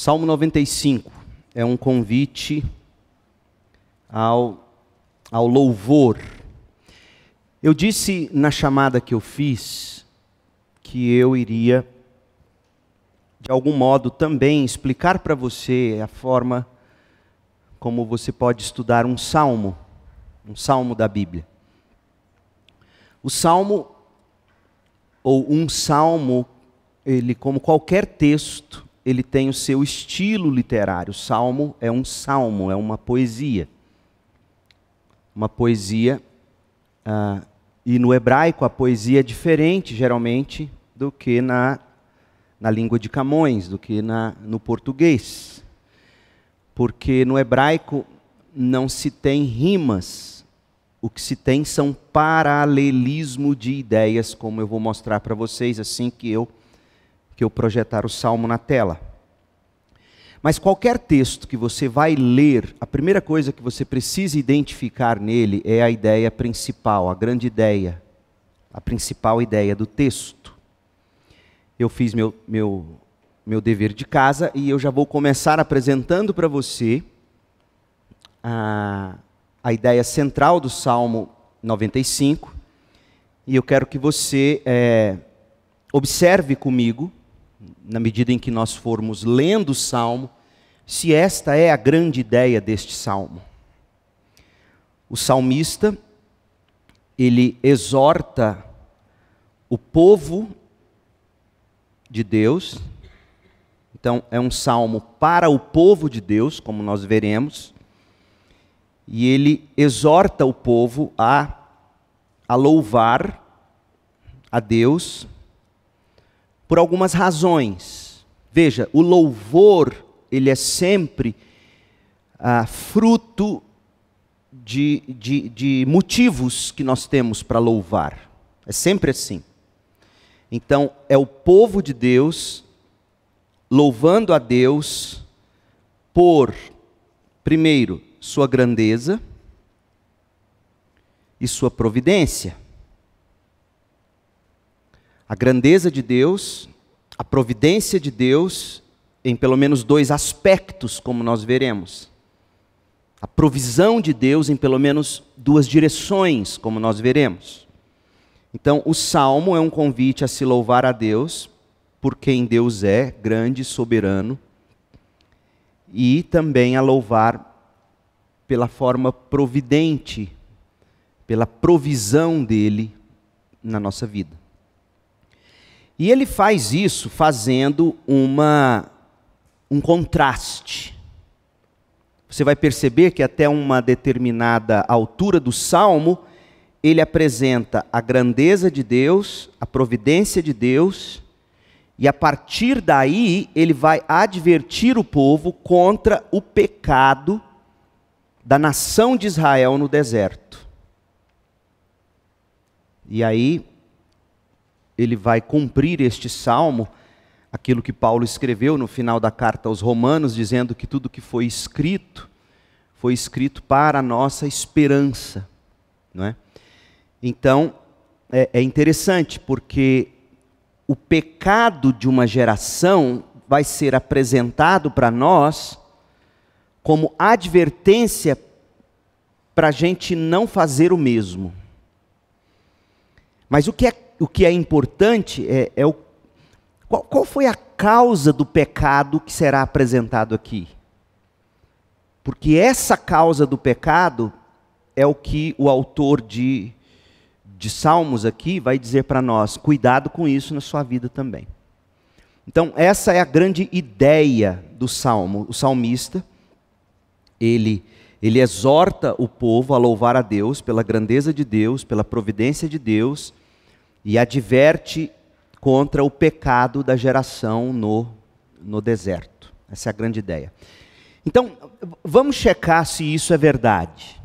Salmo 95 é um convite ao, ao louvor. Eu disse na chamada que eu fiz que eu iria, de algum modo, também explicar para você a forma como você pode estudar um salmo, um salmo da Bíblia. O salmo, ou um salmo, ele, como qualquer texto, ele tem o seu estilo literário. O salmo é um salmo, é uma poesia. Uma poesia, ah, e no hebraico a poesia é diferente, geralmente, do que na, na língua de Camões, do que na, no português. Porque no hebraico não se tem rimas, o que se tem são paralelismo de ideias, como eu vou mostrar para vocês assim que eu que eu projetar o salmo na tela. Mas qualquer texto que você vai ler, a primeira coisa que você precisa identificar nele é a ideia principal, a grande ideia, a principal ideia do texto. Eu fiz meu, meu, meu dever de casa e eu já vou começar apresentando para você a, a ideia central do Salmo 95. E eu quero que você é, observe comigo na medida em que nós formos lendo o salmo, se esta é a grande ideia deste salmo. O salmista, ele exorta o povo de Deus, então é um salmo para o povo de Deus, como nós veremos, e ele exorta o povo a, a louvar a Deus por algumas razões. Veja, o louvor, ele é sempre ah, fruto de, de, de motivos que nós temos para louvar. É sempre assim. Então, é o povo de Deus louvando a Deus por, primeiro, sua grandeza e sua providência a grandeza de Deus, a providência de Deus, em pelo menos dois aspectos, como nós veremos. A provisão de Deus em pelo menos duas direções, como nós veremos. Então, o salmo é um convite a se louvar a Deus por quem Deus é, grande, soberano, e também a louvar pela forma providente, pela provisão dele na nossa vida. E ele faz isso fazendo uma, um contraste. Você vai perceber que até uma determinada altura do salmo, ele apresenta a grandeza de Deus, a providência de Deus, e a partir daí ele vai advertir o povo contra o pecado da nação de Israel no deserto. E aí ele vai cumprir este salmo, aquilo que Paulo escreveu no final da carta aos Romanos, dizendo que tudo que foi escrito foi escrito para a nossa esperança, não é? Então é, é interessante porque o pecado de uma geração vai ser apresentado para nós como advertência para a gente não fazer o mesmo. Mas o que é o que é importante é, é o, qual, qual foi a causa do pecado que será apresentado aqui? Porque essa causa do pecado é o que o autor de, de Salmos aqui vai dizer para nós: cuidado com isso na sua vida também. Então, essa é a grande ideia do salmo. O salmista, ele, ele exorta o povo a louvar a Deus pela grandeza de Deus, pela providência de Deus, e adverte contra o pecado da geração no, no deserto. Essa é a grande ideia. Então, vamos checar se isso é verdade.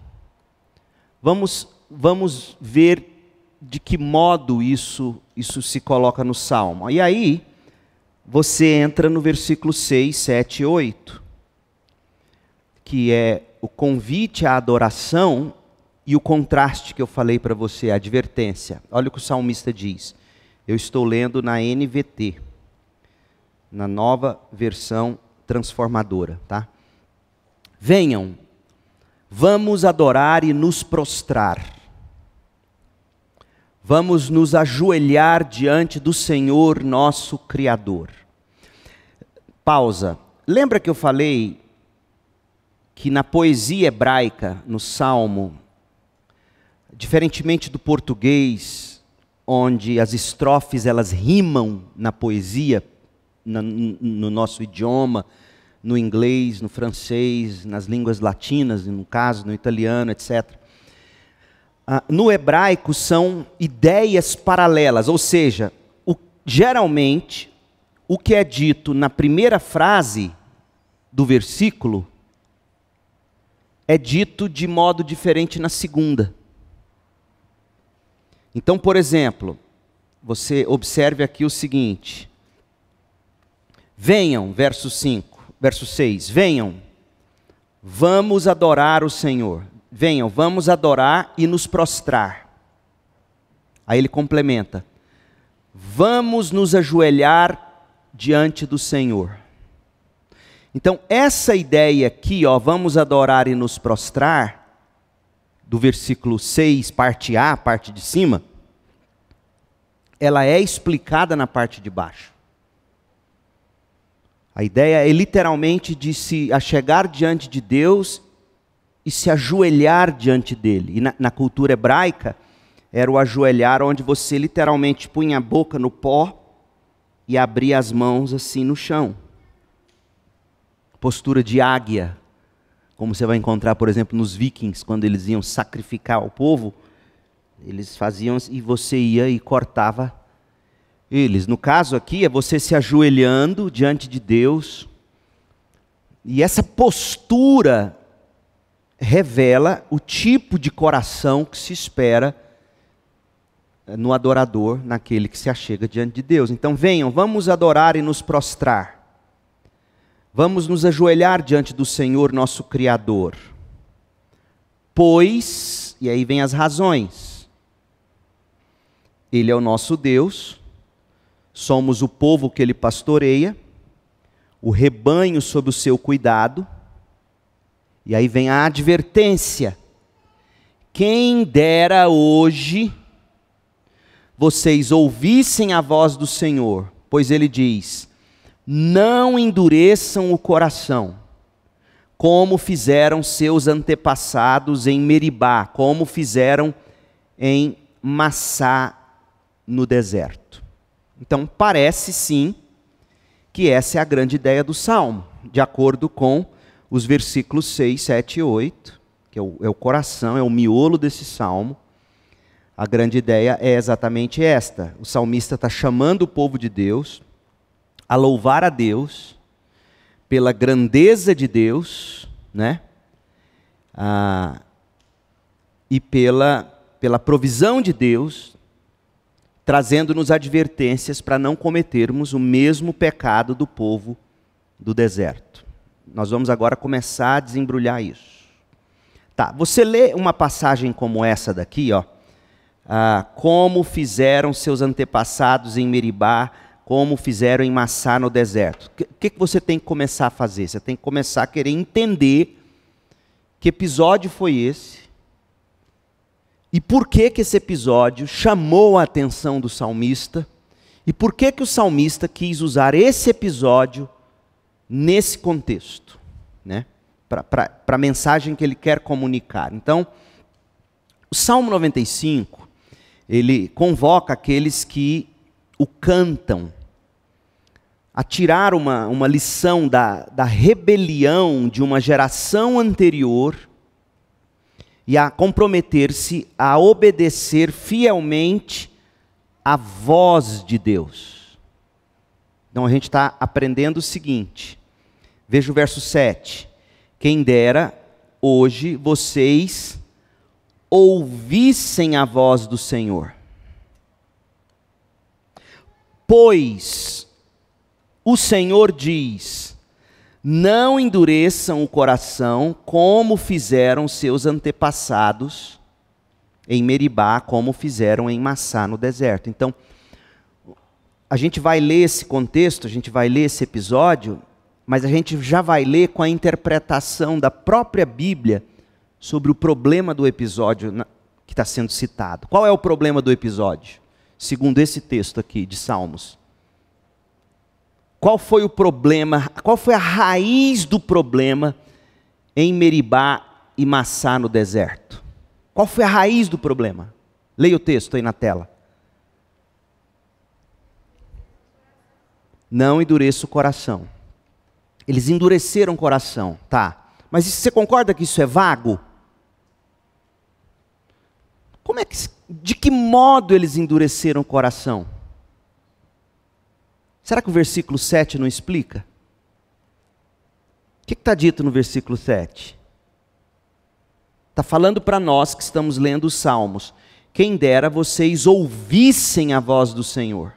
Vamos, vamos ver de que modo isso, isso se coloca no Salmo. E aí, você entra no versículo 6, 7 e 8, que é o convite à adoração e o contraste que eu falei para você, a advertência. Olha o que o salmista diz. Eu estou lendo na NVT, na nova versão transformadora, tá? Venham, vamos adorar e nos prostrar. Vamos nos ajoelhar diante do Senhor nosso Criador. Pausa. Lembra que eu falei que na poesia hebraica, no Salmo, diferentemente do português, onde as estrofes elas rimam na poesia, no nosso idioma, no inglês, no francês, nas línguas latinas, no caso, no italiano, etc. Ah, no hebraico são ideias paralelas, ou seja, o, geralmente o que é dito na primeira frase do versículo é dito de modo diferente na segunda. Então, por exemplo, você observe aqui o seguinte: Venham, verso 5, verso 6, venham, vamos adorar o Senhor. Venham, vamos adorar e nos prostrar. Aí ele complementa: Vamos nos ajoelhar diante do Senhor. Então, essa ideia aqui, ó, vamos adorar e nos prostrar, do versículo 6, parte A, parte de cima, ela é explicada na parte de baixo. A ideia é literalmente de se achegar diante de Deus e se ajoelhar diante dele. E na, na cultura hebraica, era o ajoelhar onde você literalmente punha a boca no pó e abria as mãos assim no chão postura de águia, como você vai encontrar, por exemplo, nos vikings, quando eles iam sacrificar o povo, eles faziam e você ia e cortava eles. No caso aqui, é você se ajoelhando diante de Deus, e essa postura revela o tipo de coração que se espera no adorador, naquele que se achega diante de Deus. Então venham, vamos adorar e nos prostrar. Vamos nos ajoelhar diante do Senhor nosso Criador. Pois, e aí vem as razões. Ele é o nosso Deus, somos o povo que ele pastoreia, o rebanho sob o seu cuidado. E aí vem a advertência. Quem dera hoje vocês ouvissem a voz do Senhor, pois ele diz: não endureçam o coração, como fizeram seus antepassados em Meribá, como fizeram em Massá no deserto. Então, parece sim que essa é a grande ideia do salmo, de acordo com os versículos 6, 7 e 8, que é o, é o coração, é o miolo desse salmo. A grande ideia é exatamente esta: o salmista está chamando o povo de Deus a louvar a Deus pela grandeza de Deus, né? Ah, e pela, pela provisão de Deus, trazendo-nos advertências para não cometermos o mesmo pecado do povo do deserto. Nós vamos agora começar a desembrulhar isso. Tá, você lê uma passagem como essa daqui, ó. Ah, como fizeram seus antepassados em Meribá, como fizeram em Massá no deserto. O que, que você tem que começar a fazer? Você tem que começar a querer entender que episódio foi esse e por que que esse episódio chamou a atenção do salmista e por que que o salmista quis usar esse episódio nesse contexto, né? Para a mensagem que ele quer comunicar. Então, o Salmo 95, ele convoca aqueles que o cantam, a tirar uma, uma lição da, da rebelião de uma geração anterior e a comprometer-se a obedecer fielmente à voz de Deus. Então a gente está aprendendo o seguinte, veja o verso 7. Quem dera hoje vocês ouvissem a voz do Senhor Pois o Senhor diz: não endureçam o coração como fizeram seus antepassados em Meribá, como fizeram em Massá no deserto. Então, a gente vai ler esse contexto, a gente vai ler esse episódio mas a gente já vai ler com a interpretação da própria Bíblia sobre o problema do episódio que está sendo citado. Qual é o problema do episódio? Segundo esse texto aqui de Salmos. Qual foi o problema, qual foi a raiz do problema em Meribá e Massá no deserto? Qual foi a raiz do problema? Leia o texto aí na tela. Não endureça o coração. Eles endureceram o coração, tá. Mas você concorda que isso é vago? Como é que, de que modo eles endureceram o coração? Será que o versículo 7 não explica? O que está dito no versículo 7? Está falando para nós que estamos lendo os Salmos. Quem dera vocês ouvissem a voz do Senhor.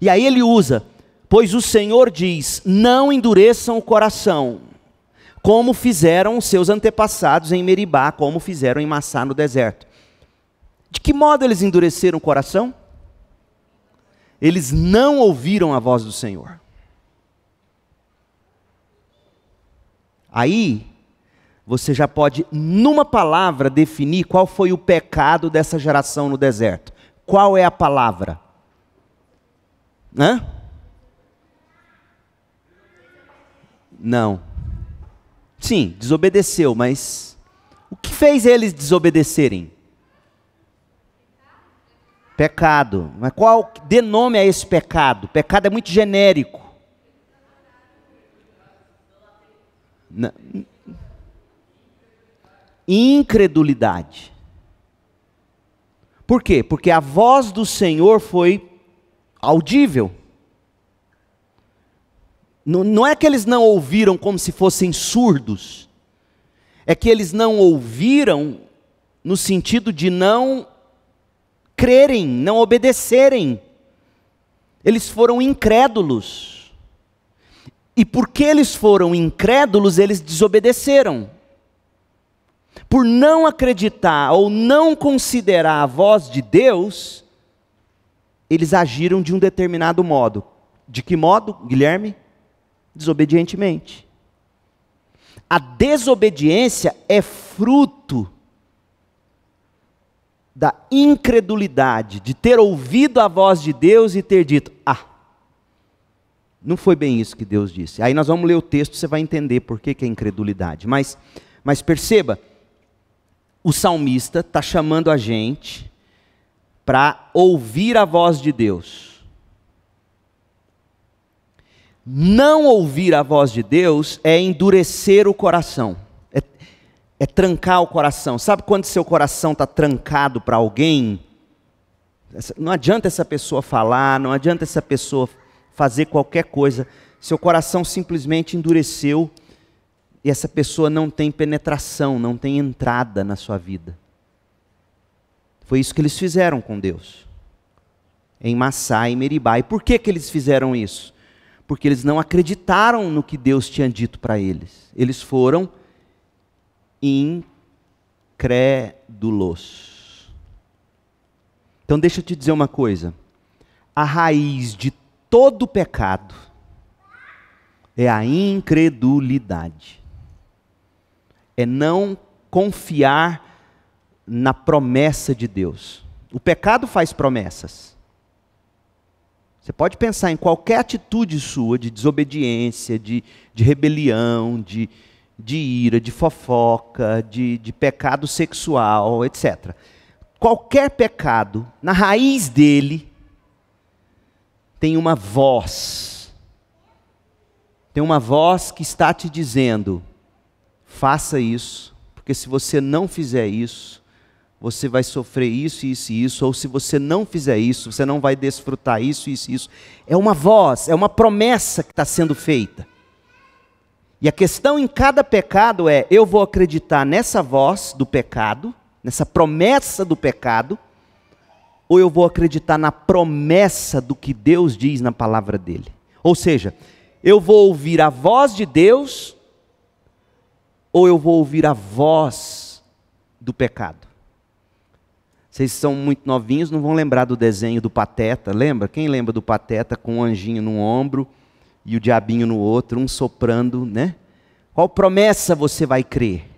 E aí ele usa, pois o Senhor diz: não endureçam o coração, como fizeram seus antepassados em Meribá, como fizeram em Massá no deserto. De que modo eles endureceram o coração? Eles não ouviram a voz do Senhor. Aí, você já pode, numa palavra, definir qual foi o pecado dessa geração no deserto. Qual é a palavra? Hã? Não. Sim, desobedeceu, mas o que fez eles desobedecerem? Pecado. Mas qual dê nome a esse pecado? Pecado é muito genérico. Incredulidade. Por quê? Porque a voz do Senhor foi audível. Não, não é que eles não ouviram como se fossem surdos, é que eles não ouviram no sentido de não crerem, não obedecerem. Eles foram incrédulos. E porque eles foram incrédulos, eles desobedeceram. Por não acreditar ou não considerar a voz de Deus, eles agiram de um determinado modo. De que modo, Guilherme? Desobedientemente. A desobediência é fruto da incredulidade, de ter ouvido a voz de Deus e ter dito: Ah, não foi bem isso que Deus disse. Aí nós vamos ler o texto, você vai entender por que, que é incredulidade. Mas, mas perceba, o salmista está chamando a gente para ouvir a voz de Deus. Não ouvir a voz de Deus é endurecer o coração é trancar o coração. Sabe quando seu coração está trancado para alguém? Não adianta essa pessoa falar, não adianta essa pessoa fazer qualquer coisa. Seu coração simplesmente endureceu e essa pessoa não tem penetração, não tem entrada na sua vida. Foi isso que eles fizeram com Deus. Em Massá e Meribá. E por que, que eles fizeram isso? Porque eles não acreditaram no que Deus tinha dito para eles. Eles foram incrédulos. Então deixa eu te dizer uma coisa. A raiz de todo pecado é a incredulidade. É não confiar na promessa de Deus. O pecado faz promessas. Você pode pensar em qualquer atitude sua de desobediência, de, de rebelião, de, de ira, de fofoca, de, de pecado sexual, etc. Qualquer pecado, na raiz dele, tem uma voz. Tem uma voz que está te dizendo: faça isso, porque se você não fizer isso, você vai sofrer isso, isso e isso, ou se você não fizer isso, você não vai desfrutar isso, isso e isso. É uma voz, é uma promessa que está sendo feita. E a questão em cada pecado é: eu vou acreditar nessa voz do pecado, nessa promessa do pecado, ou eu vou acreditar na promessa do que Deus diz na palavra dele? Ou seja, eu vou ouvir a voz de Deus, ou eu vou ouvir a voz do pecado? Vocês são muito novinhos, não vão lembrar do desenho do Pateta, lembra? Quem lembra do Pateta com um anjinho no ombro? e o diabinho no outro, um soprando, né? Qual promessa você vai crer?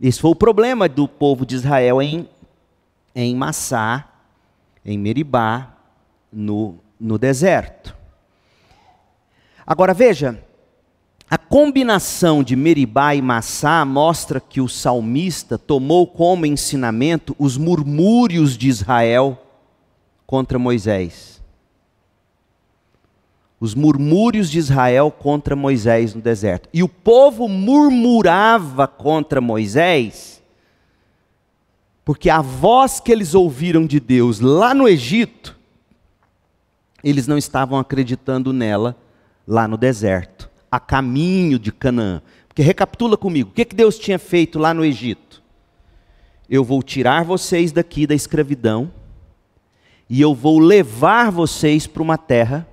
Esse foi o problema do povo de Israel em, em Massá, em Meribá, no, no deserto. Agora veja, a combinação de Meribá e Massá mostra que o salmista tomou como ensinamento os murmúrios de Israel contra Moisés. Os murmúrios de Israel contra Moisés no deserto. E o povo murmurava contra Moisés, porque a voz que eles ouviram de Deus lá no Egito, eles não estavam acreditando nela lá no deserto, a caminho de Canaã. Porque recapitula comigo, o que, que Deus tinha feito lá no Egito? Eu vou tirar vocês daqui da escravidão, e eu vou levar vocês para uma terra,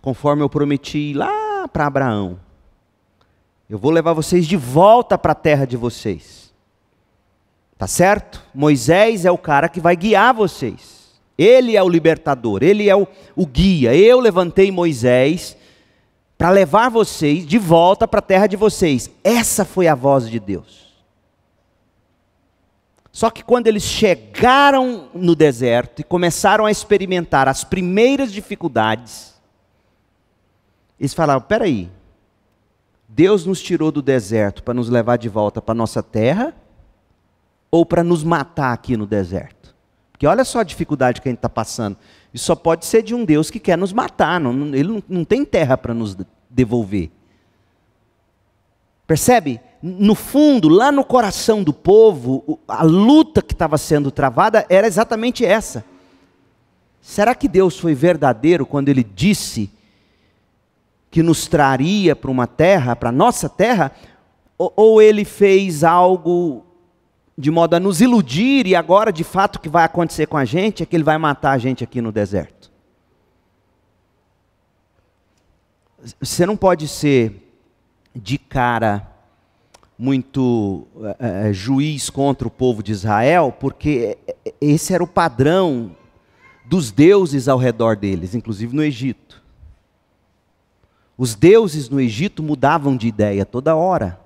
conforme eu prometi lá para Abraão. Eu vou levar vocês de volta para a terra de vocês. Tá certo? Moisés é o cara que vai guiar vocês. Ele é o libertador, ele é o, o guia. Eu levantei Moisés para levar vocês de volta para a terra de vocês. Essa foi a voz de Deus. Só que quando eles chegaram no deserto e começaram a experimentar as primeiras dificuldades, eles falaram: peraí, Deus nos tirou do deserto para nos levar de volta para a nossa terra ou para nos matar aqui no deserto? Porque olha só a dificuldade que a gente está passando. Isso só pode ser de um Deus que quer nos matar. Não, ele não, tem terra para nos devolver. Percebe? No fundo, lá no coração do povo, a luta que estava sendo travada era exatamente essa. Será que Deus foi verdadeiro quando ele disse que nos traria para uma terra, para nossa terra? Ou, ou ele fez algo de modo a nos iludir, e agora de fato o que vai acontecer com a gente é que ele vai matar a gente aqui no deserto. Você não pode ser de cara muito é, juiz contra o povo de Israel, porque esse era o padrão dos deuses ao redor deles, inclusive no Egito. Os deuses no Egito mudavam de ideia toda hora.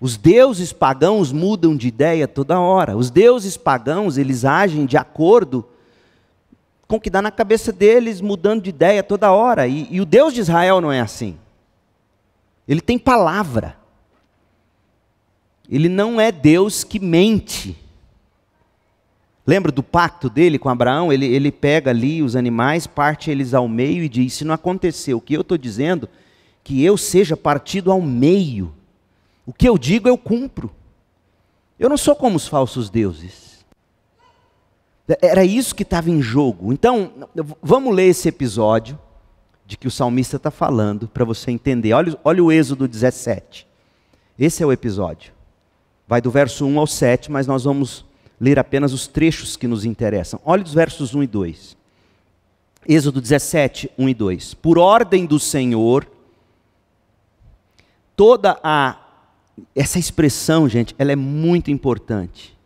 Os deuses pagãos mudam de ideia toda hora. Os deuses pagãos, eles agem de acordo com o que dá na cabeça deles, mudando de ideia toda hora. E, e o Deus de Israel não é assim. Ele tem palavra. Ele não é Deus que mente. Lembra do pacto dele com Abraão? Ele, ele pega ali os animais, parte eles ao meio e diz: Se não aconteceu o que eu estou dizendo, que eu seja partido ao meio. O que eu digo, eu cumpro. Eu não sou como os falsos deuses. Era isso que estava em jogo. Então, vamos ler esse episódio de que o salmista está falando, para você entender. Olha, olha o Êxodo 17. Esse é o episódio. Vai do verso 1 ao 7, mas nós vamos ler apenas os trechos que nos interessam. Olha os versos 1 e 2. Êxodo 17, 1 e 2. Por ordem do Senhor, toda a essa expressão, gente, ela é muito importante.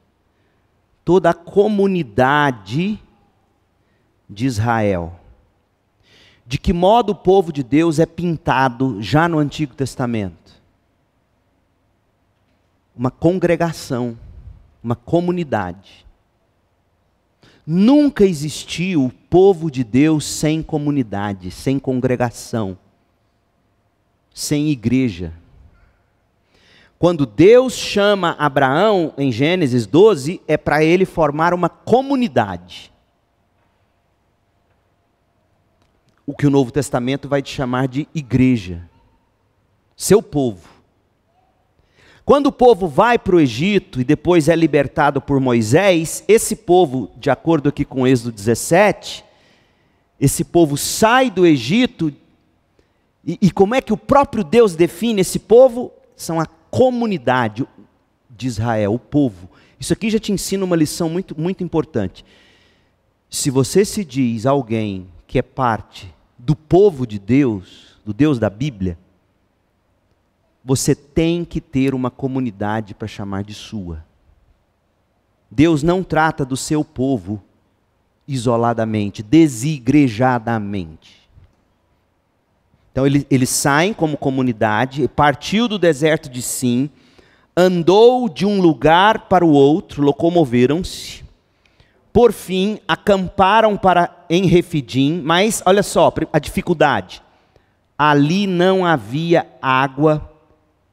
Toda a comunidade de Israel. De que modo o povo de Deus é pintado já no Antigo Testamento? Uma congregação, uma comunidade. Nunca existiu o povo de Deus sem comunidade, sem congregação, sem igreja. Quando Deus chama Abraão em Gênesis 12, é para ele formar uma comunidade. O que o Novo Testamento vai te chamar de igreja, seu povo. Quando o povo vai para o Egito e depois é libertado por Moisés, esse povo, de acordo aqui com Êxodo 17, esse povo sai do Egito, e, e como é que o próprio Deus define esse povo? São a comunidade de Israel, o povo. Isso aqui já te ensina uma lição muito, muito importante. Se você se diz alguém que é parte do povo de Deus, do Deus da Bíblia, você tem que ter uma comunidade para chamar de sua. Deus não trata do seu povo isoladamente, desigrejadamente. Então eles, saem como comunidade, partiu do deserto de Sim, andou de um lugar para o outro, locomoveram-se. Por fim, acamparam para em Refidim, mas olha só a dificuldade. Ali não havia água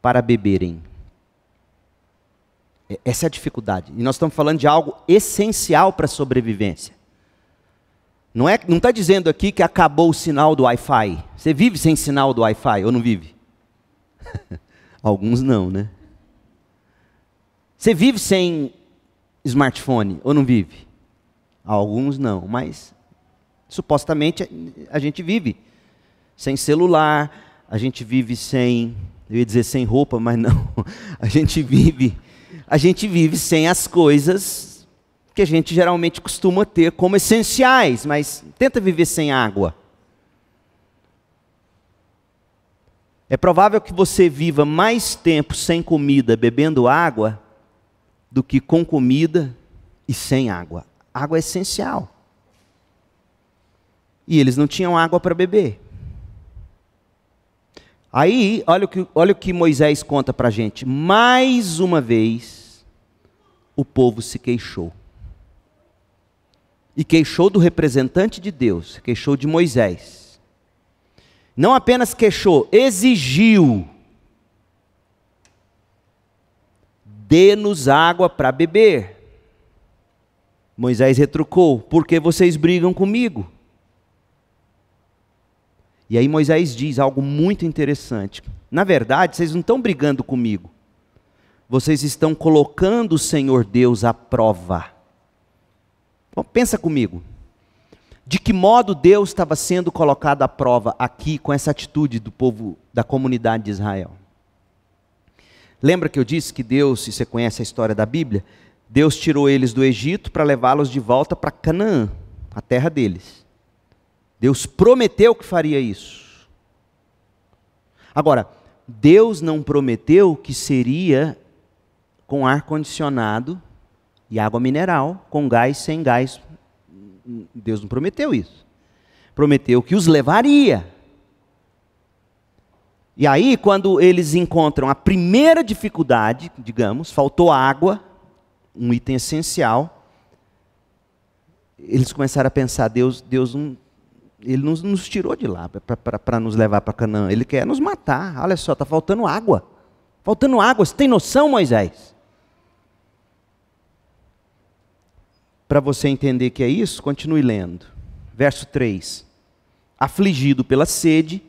para beberem. Essa é a dificuldade. E nós estamos falando de algo essencial para a sobrevivência. Não é, não está dizendo aqui que acabou o sinal do Wi-Fi. Você vive sem sinal do Wi-Fi ou não vive? Alguns não, né? Você vive sem smartphone ou não vive? Alguns não, mas supostamente a gente vive sem celular, a gente vive sem, eu ia dizer sem roupa, mas não. A gente vive, a gente vive sem as coisas que a gente geralmente costuma ter como essenciais, mas tenta viver sem água. É provável que você viva mais tempo sem comida, bebendo água, do que com comida e sem água. Água é essencial. E eles não tinham água para beber. Aí, olha o que, olha o que Moisés conta para a gente. Mais uma vez, o povo se queixou. E queixou do representante de Deus, queixou de Moisés. Não apenas queixou, exigiu dê-nos água para beber. Moisés retrucou: Por que vocês brigam comigo? E aí Moisés diz algo muito interessante. Na verdade, vocês não estão brigando comigo. Vocês estão colocando o Senhor Deus à prova. Bom, pensa comigo. De que modo Deus estava sendo colocado à prova aqui com essa atitude do povo da comunidade de Israel? Lembra que eu disse que Deus, se você conhece a história da Bíblia, Deus tirou eles do Egito para levá-los de volta para Canaã, a terra deles. Deus prometeu que faria isso. Agora, Deus não prometeu que seria com ar condicionado e água mineral, com gás sem gás. Deus não prometeu isso. Prometeu que os levaria. E aí, quando eles encontram a primeira dificuldade, digamos, faltou água, um item essencial, eles começaram a pensar: Deus, Deus não, ele nos, nos tirou de lá para nos levar para Canaã. Ele quer nos matar. Olha só, está faltando água. Faltando água. Você tem noção, Moisés? Para você entender que é isso, continue lendo. Verso 3. Afligido pela sede,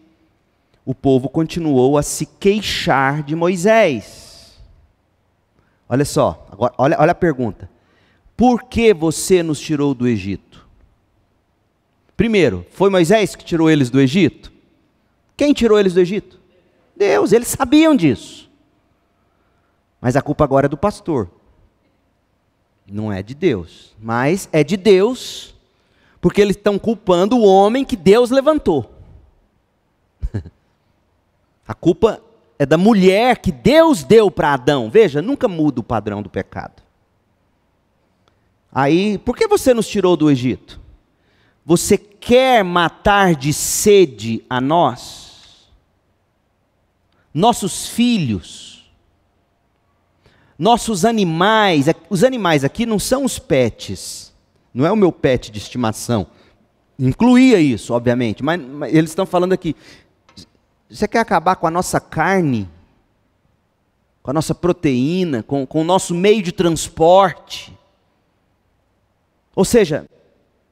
o povo continuou a se queixar de Moisés. Olha só, agora, olha, olha a pergunta. Por que você nos tirou do Egito? Primeiro, foi Moisés que tirou eles do Egito? Quem tirou eles do Egito? Deus, eles sabiam disso. Mas a culpa agora é do pastor. Não é de Deus, mas é de Deus, porque eles estão culpando o homem que Deus levantou. A culpa é da mulher que Deus deu para Adão. Veja, nunca muda o padrão do pecado. Aí, por que você nos tirou do Egito? Você quer matar de sede a nós? Nossos filhos? Nossos animais? Os animais aqui não são os pets. Não é o meu pet de estimação. Incluía isso, obviamente, mas, mas eles estão falando aqui você quer acabar com a nossa carne, com a nossa proteína, com, com o nosso meio de transporte? Ou seja,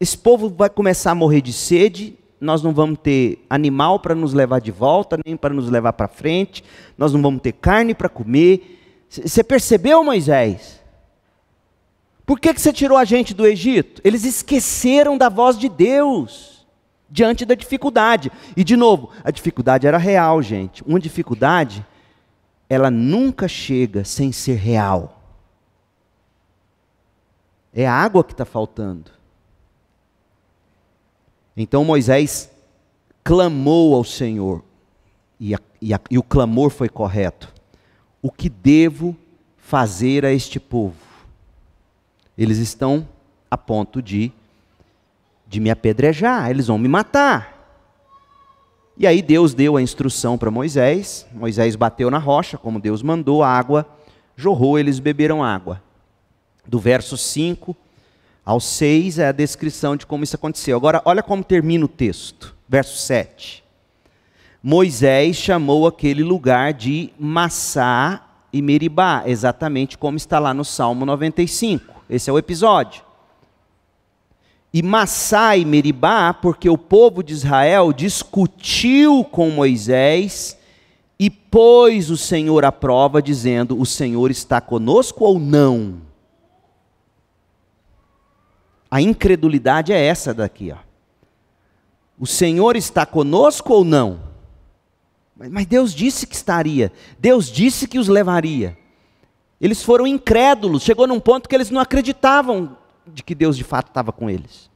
esse povo vai começar a morrer de sede, nós não vamos ter animal para nos levar de volta, nem para nos levar para frente, nós não vamos ter carne para comer. Você percebeu, Moisés? Por que, que você tirou a gente do Egito? Eles esqueceram da voz de Deus diante da dificuldade. E de novo, a dificuldade era real, gente. Uma dificuldade, ela nunca chega sem ser real. É a água que está faltando. Então Moisés clamou ao Senhor, e, a, e, a, e o clamor foi correto. O que devo fazer a este povo? Eles estão a ponto de de me apedrejar, eles vão me matar. E aí Deus deu a instrução para Moisés. Moisés bateu na rocha, como Deus mandou, a água jorrou, eles beberam água. Do verso 5 ao 6 é a descrição de como isso aconteceu. Agora, olha como termina o texto. Verso 7. Moisés chamou aquele lugar de Massá e Meribá, exatamente como está lá no Salmo 95. Esse é o episódio. E Massá e Meribá, porque o povo de Israel discutiu com Moisés e pôs o Senhor à prova, dizendo: O Senhor está conosco ou não? A incredulidade é essa daqui, ó. O Senhor está conosco ou não? Mas Deus disse que estaria, Deus disse que os levaria. Eles foram incrédulos, chegou num ponto que eles não acreditavam de que Deus de fato estava com eles.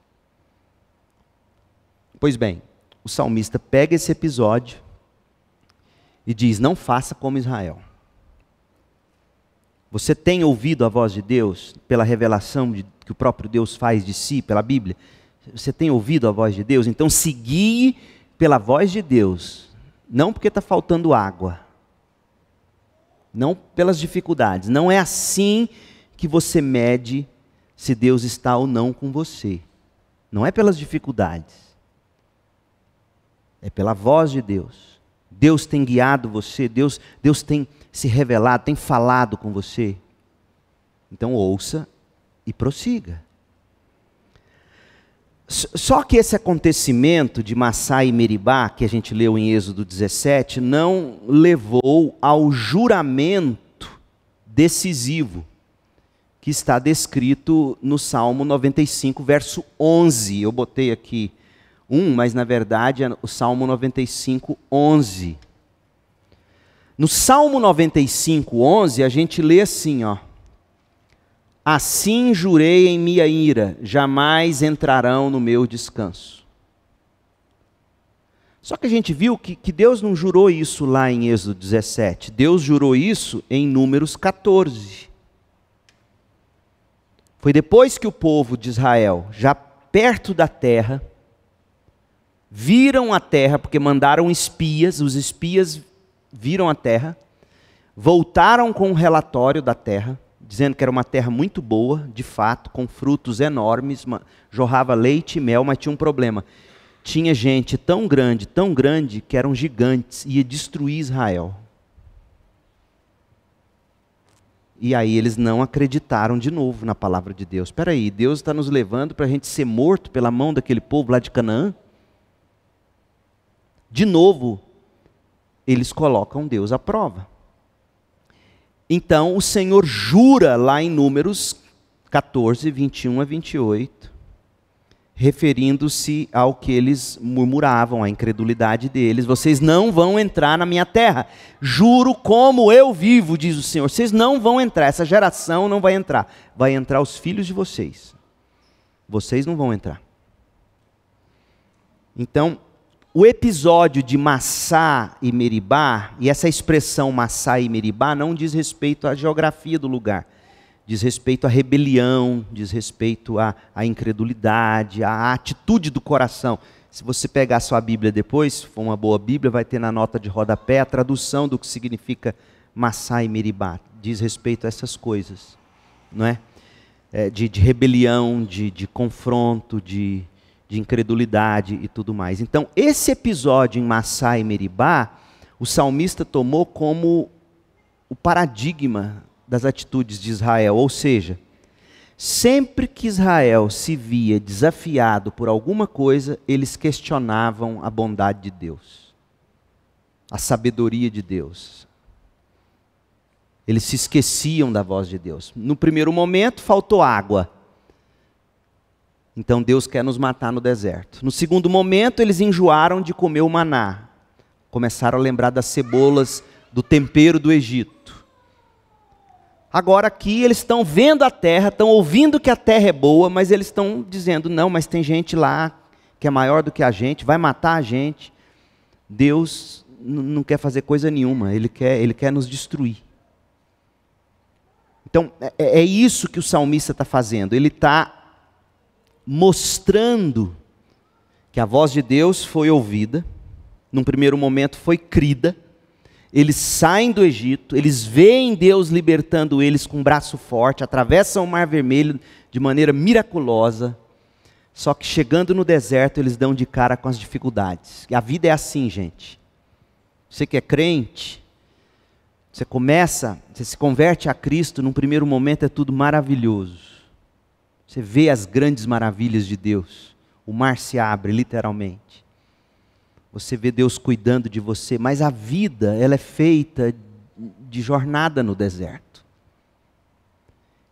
Pois bem, o salmista pega esse episódio e diz: Não faça como Israel. Você tem ouvido a voz de Deus pela revelação de, que o próprio Deus faz de si, pela Bíblia? Você tem ouvido a voz de Deus? Então se guie pela voz de Deus não porque está faltando água. Não pelas dificuldades. Não é assim que você mede se Deus está ou não com você. Não é pelas dificuldades. É pela voz de Deus. Deus tem guiado você, Deus, Deus tem se revelado, tem falado com você. Então ouça e prossiga. Só que esse acontecimento de Massá e Meribá, que a gente leu em Êxodo 17, não levou ao juramento decisivo que está descrito no Salmo 95, verso 11. Eu botei aqui um, mas na verdade é o Salmo 95, 11. No Salmo 95, 11, a gente lê assim, ó. Assim jurei em minha ira, jamais entrarão no meu descanso. Só que a gente viu que, que Deus não jurou isso lá em Êxodo 17, Deus jurou isso em Números 14. Foi depois que o povo de Israel, já perto da terra, viram a terra, porque mandaram espias, os espias viram a terra, voltaram com o relatório da terra, dizendo que era uma terra muito boa, de fato, com frutos enormes, jorrava leite e mel, mas tinha um problema. Tinha gente tão grande, tão grande, que eram gigantes, ia destruir Israel. E aí eles não acreditaram de novo na palavra de Deus. Espera aí, Deus está nos levando para a gente ser morto pela mão daquele povo lá de Canaã? De novo, eles colocam Deus à prova. Então o Senhor jura lá em Números 14, 21 a 28, referindo-se ao que eles murmuravam, à incredulidade deles: vocês não vão entrar na minha terra. Juro como eu vivo, diz o Senhor. Vocês não vão entrar, essa geração não vai entrar. Vai entrar os filhos de vocês. Vocês não vão entrar. Então, o episódio de Massá e Meribá, e essa expressão Massá e Meribá não diz respeito à geografia do lugar, diz respeito à rebelião, diz respeito à, à incredulidade, à atitude do coração. Se você pegar sua Bíblia depois, se for uma boa Bíblia, vai ter na nota de rodapé a tradução do que significa Massá e Meribá. Diz respeito a essas coisas, não é? é de, de, rebelião, de, de confronto, de, de incredulidade e tudo mais. Então, esse episódio em Massá e Meribá, o salmista tomou como o paradigma das atitudes de Israel, ou seja, sempre que Israel se via desafiado por alguma coisa, eles questionavam a bondade de Deus, a sabedoria de Deus. Eles se esqueciam da voz de Deus. No primeiro momento, faltou água. Então Deus quer nos matar no deserto. No segundo momento, eles enjoaram de comer o maná. Começaram a lembrar das cebolas, do tempero do Egito. Agora aqui eles estão vendo a terra, estão ouvindo que a terra é boa, mas eles estão dizendo: não, mas tem gente lá que é maior do que a gente, vai matar a gente. Deus não quer fazer coisa nenhuma, ele quer, ele quer nos destruir. Então, é, é isso que o salmista está fazendo. Ele está mostrando que a voz de Deus foi ouvida, num primeiro momento, foi crida. Eles saem do Egito, eles veem Deus libertando eles com um braço forte, atravessam o Mar Vermelho de maneira miraculosa. Só que chegando no deserto, eles dão de cara com as dificuldades. E a vida é assim, gente. Você que é crente, você começa, você se converte a Cristo, num primeiro momento é tudo maravilhoso. Você vê as grandes maravilhas de Deus. O mar se abre, literalmente. Você vê Deus cuidando de você, mas a vida, ela é feita de jornada no deserto.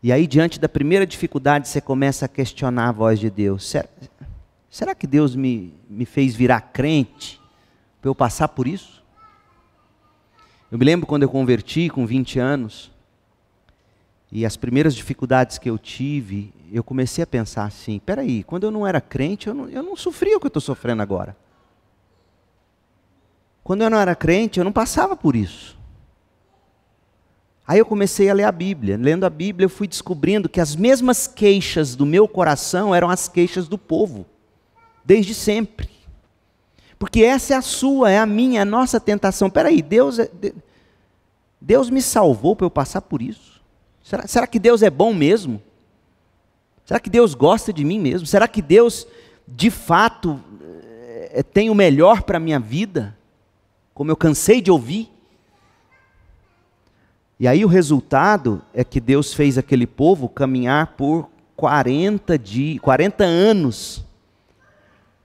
E aí, diante da primeira dificuldade, você começa a questionar a voz de Deus. Será, será que Deus me, me fez virar crente para eu passar por isso? Eu me lembro quando eu converti com 20 anos, e as primeiras dificuldades que eu tive, eu comecei a pensar assim: peraí, quando eu não era crente, eu não, eu não sofria o que eu estou sofrendo agora. Quando eu não era crente, eu não passava por isso. Aí eu comecei a ler a Bíblia. Lendo a Bíblia, eu fui descobrindo que as mesmas queixas do meu coração eram as queixas do povo, desde sempre. Porque essa é a sua, é a minha, é a nossa tentação. Peraí, Deus, é, Deus me salvou para eu passar por isso? Será, será que Deus é bom mesmo? Será que Deus gosta de mim mesmo? Será que Deus, de fato, é, tem o melhor para a minha vida? Como eu cansei de ouvir? E aí o resultado é que Deus fez aquele povo caminhar por 40, dias, 40 anos,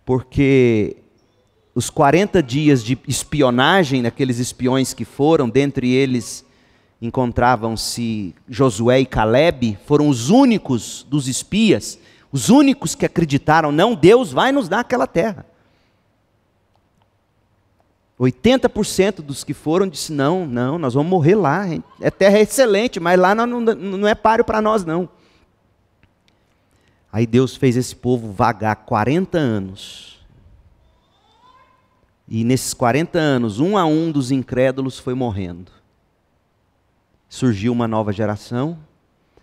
porque os 40 dias de espionagem daqueles espiões que foram, dentre eles encontravam-se Josué e Caleb, foram os únicos dos espias, os únicos que acreditaram, não, Deus vai nos dar aquela terra. 80% dos que foram disse: não, não, nós vamos morrer lá. É terra excelente, mas lá não, não é páreo para nós, não. Aí Deus fez esse povo vagar 40 anos e nesses 40 anos, um a um dos incrédulos foi morrendo. Surgiu uma nova geração,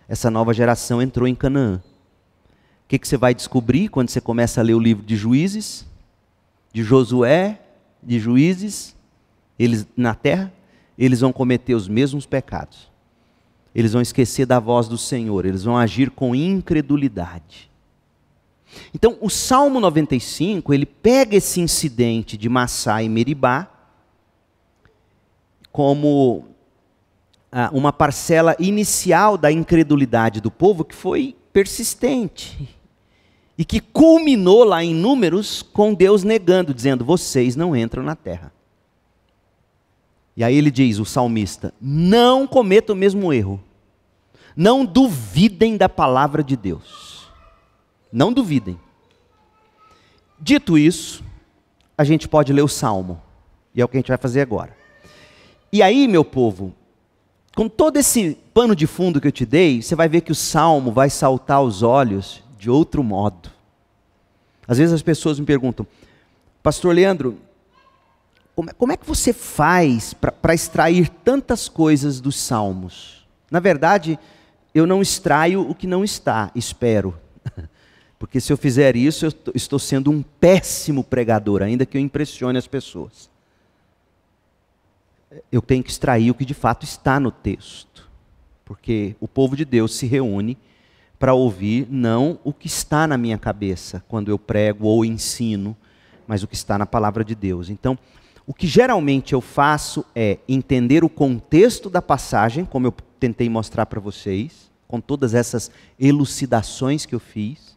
essa nova geração entrou em Canaã. O que, que você vai descobrir quando você começa a ler o livro de Juízes, de Josué, de Juízes, eles na terra, eles vão cometer os mesmos pecados. Eles vão esquecer da voz do Senhor, eles vão agir com incredulidade. Então, o Salmo 95, ele pega esse incidente de Massá e Meribá como uma parcela inicial da incredulidade do povo que foi persistente e que culminou lá em números com Deus negando, dizendo: vocês não entram na terra. E aí ele diz, o salmista: não cometa o mesmo erro, não duvidem da palavra de Deus. Não duvidem. Dito isso, a gente pode ler o salmo. E é o que a gente vai fazer agora. E aí, meu povo, com todo esse pano de fundo que eu te dei, você vai ver que o salmo vai saltar aos olhos de outro modo. Às vezes as pessoas me perguntam, Pastor Leandro, como é, como é que você faz para extrair tantas coisas dos salmos? Na verdade, eu não extraio o que não está, espero. Porque se eu fizer isso, eu estou sendo um péssimo pregador, ainda que eu impressione as pessoas. Eu tenho que extrair o que de fato está no texto. Porque o povo de Deus se reúne para ouvir não o que está na minha cabeça quando eu prego ou ensino, mas o que está na palavra de Deus. Então, o que geralmente eu faço é entender o contexto da passagem, como eu tentei mostrar para vocês, com todas essas elucidações que eu fiz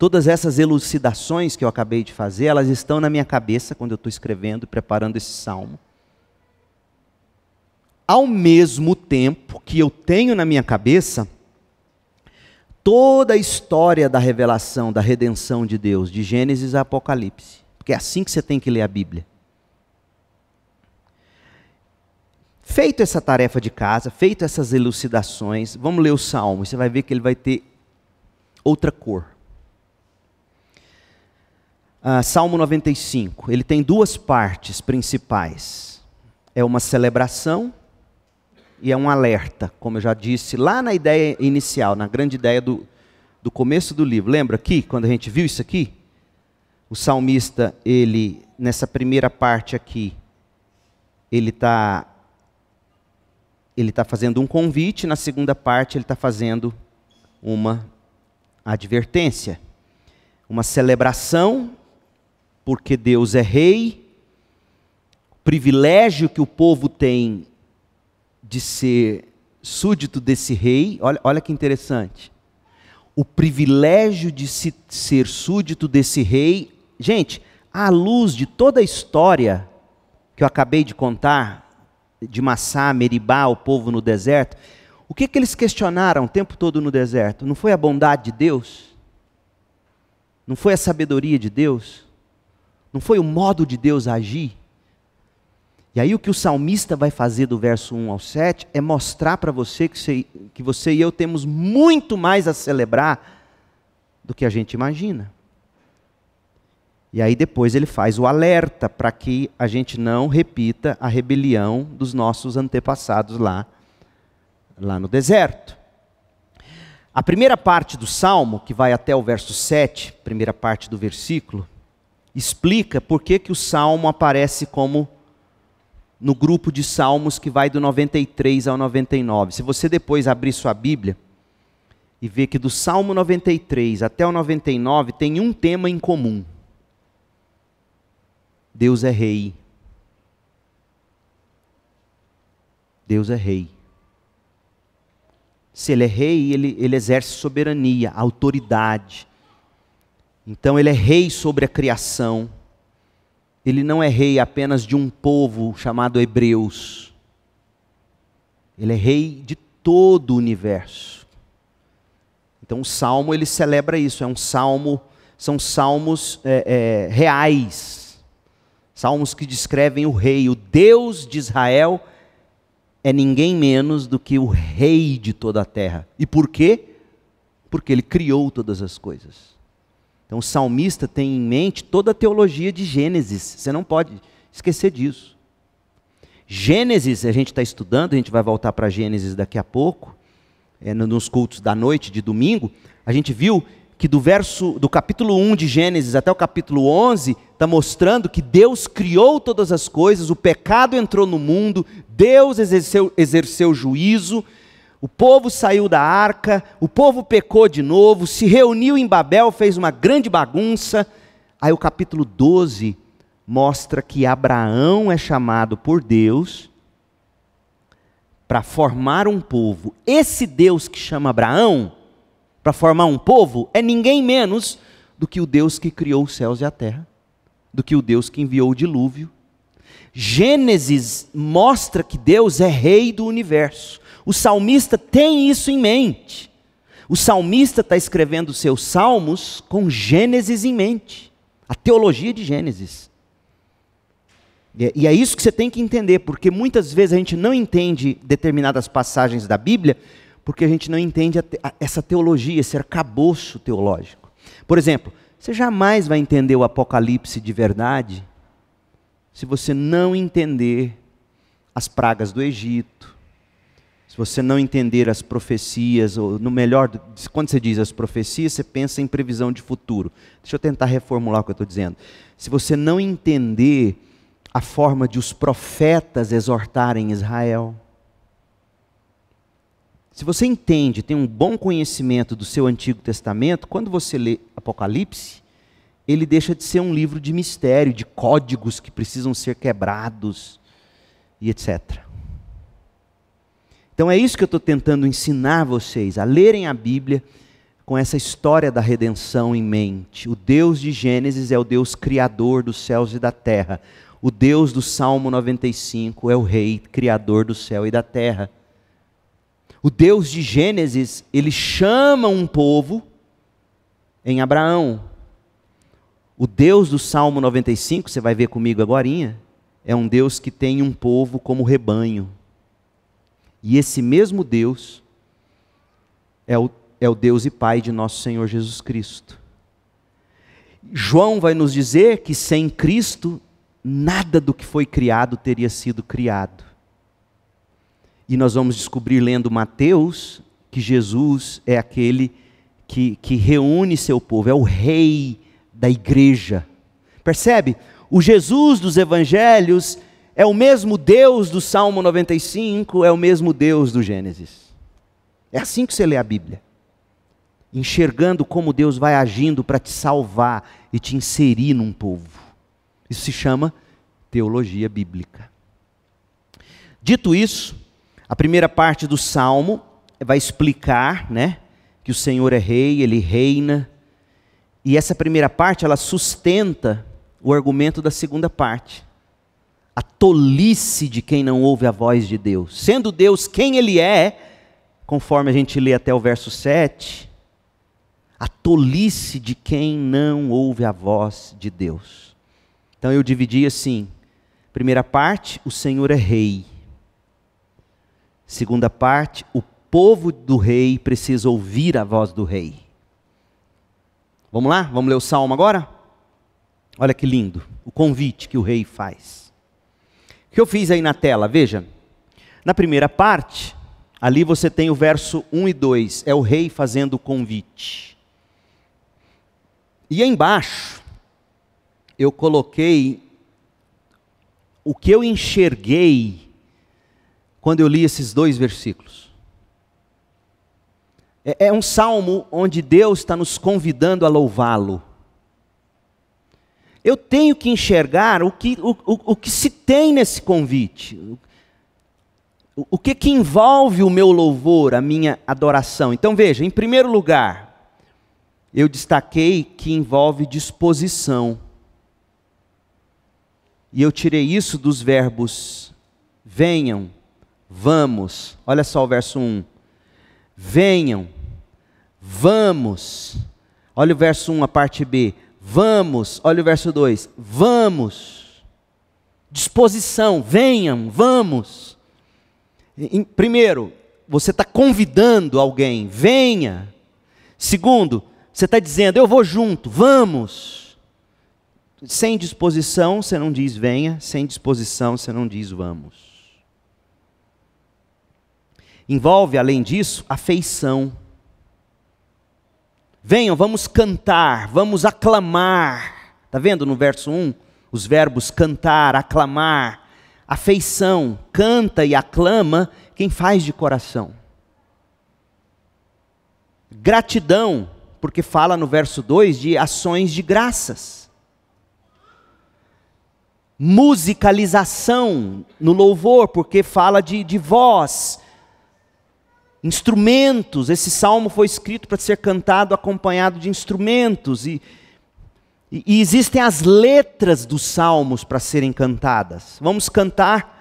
Todas essas elucidações que eu acabei de fazer, elas estão na minha cabeça quando eu estou escrevendo e preparando esse salmo. Ao mesmo tempo que eu tenho na minha cabeça toda a história da revelação, da redenção de Deus, de Gênesis a Apocalipse. Porque é assim que você tem que ler a Bíblia. Feito essa tarefa de casa, feito essas elucidações, vamos ler o salmo, você vai ver que ele vai ter outra cor. Uh, Salmo 95, ele tem duas partes principais. É uma celebração e é um alerta, como eu já disse lá na ideia inicial, na grande ideia do, do começo do livro. Lembra aqui, quando a gente viu isso aqui? O salmista, ele, nessa primeira parte aqui, ele está ele tá fazendo um convite, na segunda parte, ele está fazendo uma advertência, uma celebração, porque Deus é rei, privilégio que o povo tem de ser súdito desse rei, olha, olha que interessante. O privilégio de se, ser súdito desse rei, gente, à luz de toda a história que eu acabei de contar, de Massá, Meribá, o povo no deserto, o que, que eles questionaram o tempo todo no deserto? Não foi a bondade de Deus? Não foi a sabedoria de Deus? Não foi o modo de Deus agir? E aí o que o salmista vai fazer do verso 1 ao 7 é mostrar para você que, você que você e eu temos muito mais a celebrar do que a gente imagina. E aí depois ele faz o alerta para que a gente não repita a rebelião dos nossos antepassados lá, lá no deserto. A primeira parte do salmo, que vai até o verso 7, primeira parte do versículo, explica por que, que o salmo aparece como no grupo de salmos que vai do 93 ao 99. Se você depois abrir sua Bíblia e ver que do Salmo 93 até o 99 tem um tema em comum. Deus é rei. Deus é rei. Se ele é rei, ele, ele exerce soberania, autoridade. Então ele é rei sobre a criação ele não é rei apenas de um povo chamado Hebreus. Ele é rei de todo o universo. Então o salmo ele celebra isso. É um salmo, são salmos é, é, reais, salmos que descrevem o rei, o Deus de Israel é ninguém menos do que o rei de toda a terra. E por quê? Porque ele criou todas as coisas. Então o salmista tem em mente toda a teologia de Gênesis, você não pode esquecer disso. Gênesis, a gente está estudando, a gente vai voltar para Gênesis daqui a pouco, é, nos cultos da noite de domingo, a gente viu que do verso do capítulo 1 de Gênesis até o capítulo 11 está mostrando que Deus criou todas as coisas, o pecado entrou no mundo, Deus exerceu, exerceu juízo, o povo saiu da arca, o povo pecou de novo, se reuniu em Babel, fez uma grande bagunça. Aí o capítulo 12 mostra que Abraão é chamado por Deus para formar um povo. Esse Deus que chama Abraão para formar um povo é ninguém menos do que o Deus que criou os céus e a terra, do que o Deus que enviou o dilúvio. Gênesis mostra que Deus é rei do universo. O salmista tem isso em mente. O salmista está escrevendo seus salmos com Gênesis em mente, a teologia de Gênesis. E é isso que você tem que entender, porque muitas vezes a gente não entende determinadas passagens da Bíblia, porque a gente não entende a, a, essa teologia, esse arcabouço teológico. Por exemplo, você jamais vai entender o Apocalipse de verdade se você não entender as pragas do Egito, se você não entender as profecias, ou no melhor, quando você diz as profecias, você pensa em previsão de futuro. Deixa eu tentar reformular o que eu estou dizendo. Se você não entender a forma de os profetas exortarem Israel, se você entende, tem um bom conhecimento do seu Antigo Testamento, quando você lê Apocalipse, ele deixa de ser um livro de mistério, de códigos que precisam ser quebrados e etc. Então é isso que eu estou tentando ensinar vocês, a lerem a Bíblia com essa história da redenção em mente. O Deus de Gênesis é o Deus criador dos céus e da terra. O Deus do Salmo 95 é o Rei criador do céu e da terra. O Deus de Gênesis, ele chama um povo em Abraão. O Deus do Salmo 95, você vai ver comigo agora, é um Deus que tem um povo como rebanho. E esse mesmo Deus é o, é o Deus e Pai de nosso Senhor Jesus Cristo. João vai nos dizer que sem Cristo, nada do que foi criado teria sido criado. E nós vamos descobrir, lendo Mateus, que Jesus é aquele que, que reúne seu povo, é o rei da igreja, Percebe? O Jesus dos evangelhos é o mesmo Deus do Salmo 95, é o mesmo Deus do Gênesis. É assim que você lê a Bíblia. Enxergando como Deus vai agindo para te salvar e te inserir num povo. Isso se chama teologia bíblica. Dito isso, a primeira parte do salmo vai explicar, né, que o Senhor é rei, ele reina. E essa primeira parte ela sustenta o argumento da segunda parte. A tolice de quem não ouve a voz de Deus. Sendo Deus quem ele é, conforme a gente lê até o verso 7, a tolice de quem não ouve a voz de Deus. Então eu dividi assim: primeira parte, o Senhor é rei. Segunda parte, o povo do rei precisa ouvir a voz do rei. Vamos lá? Vamos ler o salmo agora? Olha que lindo, o convite que o rei faz. O que eu fiz aí na tela, veja. Na primeira parte, ali você tem o verso 1 e 2, é o rei fazendo o convite. E embaixo, eu coloquei o que eu enxerguei quando eu li esses dois versículos. É, é um salmo onde Deus está nos convidando a louvá-lo. Eu tenho que enxergar o que, o, o, o que se tem nesse convite. O, o que, que envolve o meu louvor, a minha adoração. Então veja, em primeiro lugar, eu destaquei que envolve disposição. E eu tirei isso dos verbos venham, vamos. Olha só o verso 1. Venham, vamos. Olha o verso 1, a parte B. Vamos. Olha o verso 2. Vamos. Disposição, venham, vamos. Em, primeiro, você está convidando alguém, venha. Segundo, você está dizendo, eu vou junto, vamos. Sem disposição, você não diz venha, sem disposição, você não diz vamos. Envolve, além disso, afeição. Venham, vamos cantar, vamos aclamar. Está vendo no verso 1? Os verbos cantar, aclamar, afeição, canta e aclama quem faz de coração. Gratidão, porque fala no verso 2 de ações de graças. Musicalização no louvor, porque fala de, de voz, instrumentos. Esse salmo foi escrito para ser cantado acompanhado de instrumentos. E, e, e existem as letras dos salmos para serem cantadas. Vamos cantar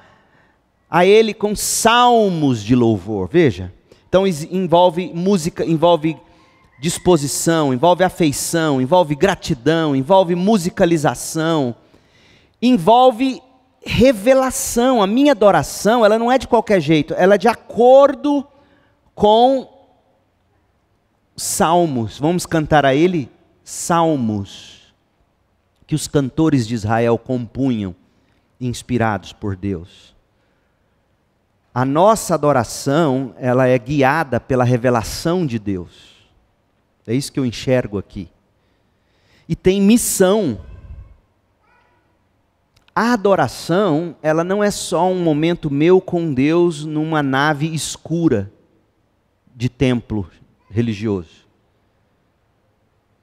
a ele com salmos de louvor. Veja. Então envolve música, envolve disposição, envolve afeição, envolve gratidão, envolve musicalização, envolve revelação. A minha adoração, ela não é de qualquer jeito, ela é de acordo com salmos. Vamos cantar a ele salmos que os cantores de Israel compunham, inspirados por Deus. A nossa adoração, ela é guiada pela revelação de Deus. É isso que eu enxergo aqui. E tem missão. A adoração, ela não é só um momento meu com Deus numa nave escura de templo religioso.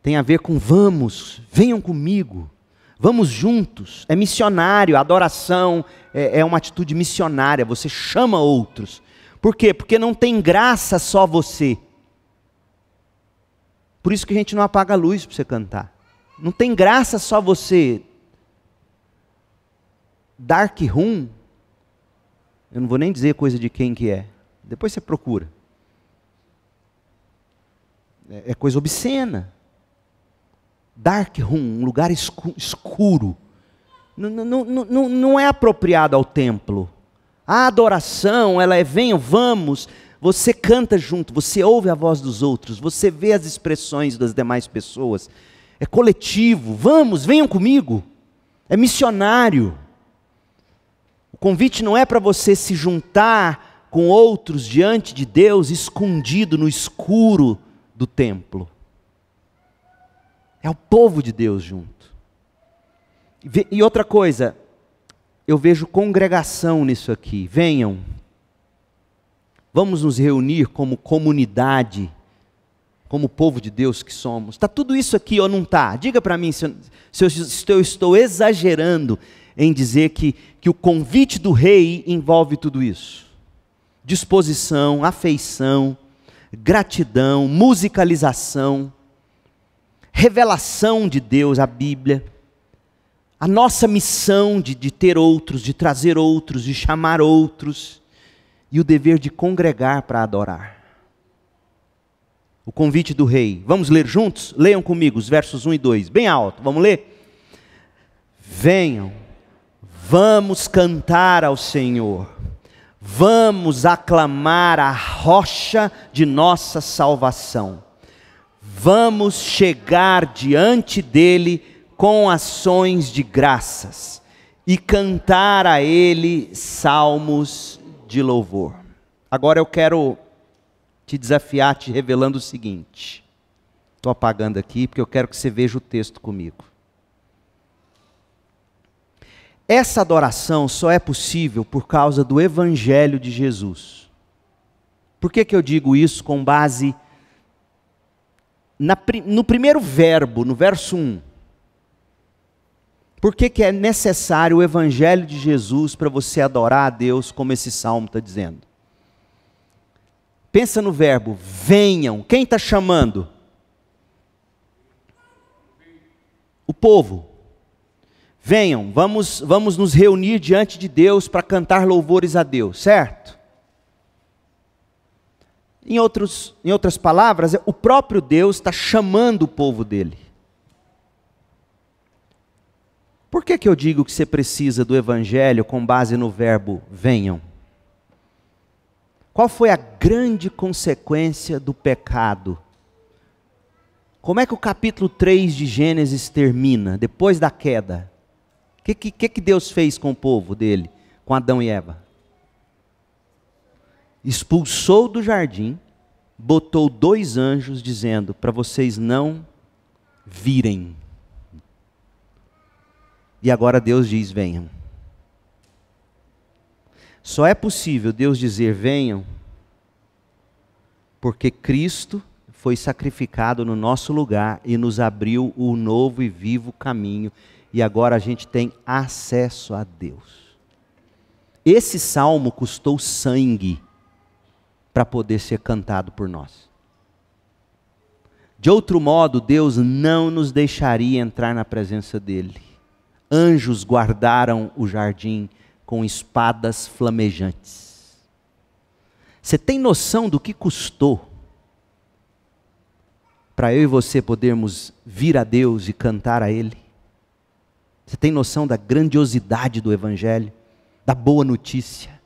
Tem a ver com vamos, venham comigo, vamos juntos. É missionário, adoração é, é uma atitude missionária, você chama outros. Por quê? Porque não tem graça só você. Por isso que a gente não apaga a luz para você cantar. Não tem graça só você. Dark Room, eu não vou nem dizer coisa de quem que é. Depois você procura. É, é coisa obscena. Dark room, um lugar escuro. Não, não, não, não é apropriado ao templo. A adoração, ela é venham, vamos. Você canta junto, você ouve a voz dos outros, você vê as expressões das demais pessoas. É coletivo, vamos, venham comigo. É missionário. O convite não é para você se juntar com outros diante de Deus, escondido no escuro do templo. É o povo de Deus junto. E outra coisa, eu vejo congregação nisso aqui. Venham, vamos nos reunir como comunidade, como povo de Deus que somos. Está tudo isso aqui ou não está? Diga para mim se, se, eu, se eu estou exagerando em dizer que, que o convite do rei envolve tudo isso: disposição, afeição, gratidão, musicalização, revelação de Deus, a Bíblia a nossa missão de, de ter outros, de trazer outros, de chamar outros, e o dever de congregar para adorar. O convite do rei. Vamos ler juntos? Leiam comigo os versos 1 e 2, bem alto. Vamos ler? Venham, vamos cantar ao Senhor, vamos aclamar a rocha de nossa salvação, vamos chegar diante dele com ações de graças e cantar a Ele salmos de louvor. Agora eu quero te desafiar te revelando o seguinte. Estou apagando aqui porque eu quero que você veja o texto comigo. Essa adoração só é possível por causa do Evangelho de Jesus. Por que, que eu digo isso com base na, no primeiro verbo, no verso 1? Por que, que é necessário o Evangelho de Jesus para você adorar a Deus, como esse salmo está dizendo? Pensa no verbo, venham. Quem está chamando? O povo. Venham, vamos, vamos nos reunir diante de Deus para cantar louvores a Deus, certo? Em, outros, em outras palavras, o próprio Deus está chamando o povo dele. Por que, que eu digo que você precisa do Evangelho com base no verbo venham? Qual foi a grande consequência do pecado? Como é que o capítulo 3 de Gênesis termina, depois da queda? Que, que, que Deus fez com o povo dele, com Adão e Eva? Expulsou do jardim, botou dois anjos dizendo para vocês não virem. E agora Deus diz: venham. Só é possível Deus dizer: venham, porque Cristo foi sacrificado no nosso lugar e nos abriu o novo e vivo caminho, e agora a gente tem acesso a Deus. Esse salmo custou sangue para poder ser cantado por nós. De outro modo, Deus não nos deixaria entrar na presença dEle anjos guardaram o jardim com espadas flamejantes. Você tem noção do que custou para eu e você podermos vir a Deus e cantar a Ele? Você tem noção da grandiosidade do Evangelho, da boa notícia?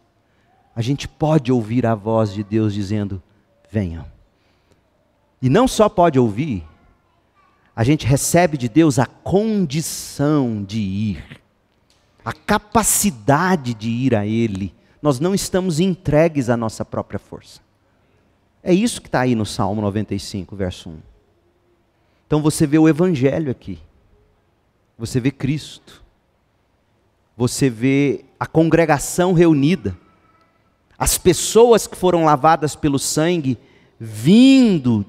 A gente pode ouvir a voz de Deus dizendo: venham. E não só pode ouvir, a gente recebe de Deus a condição de ir, a capacidade de ir a Ele. Nós não estamos entregues à nossa própria força. É isso que está aí no Salmo 95, verso 1. Então você vê o Evangelho aqui, você vê Cristo, você vê a congregação reunida, as pessoas que foram lavadas pelo sangue vindo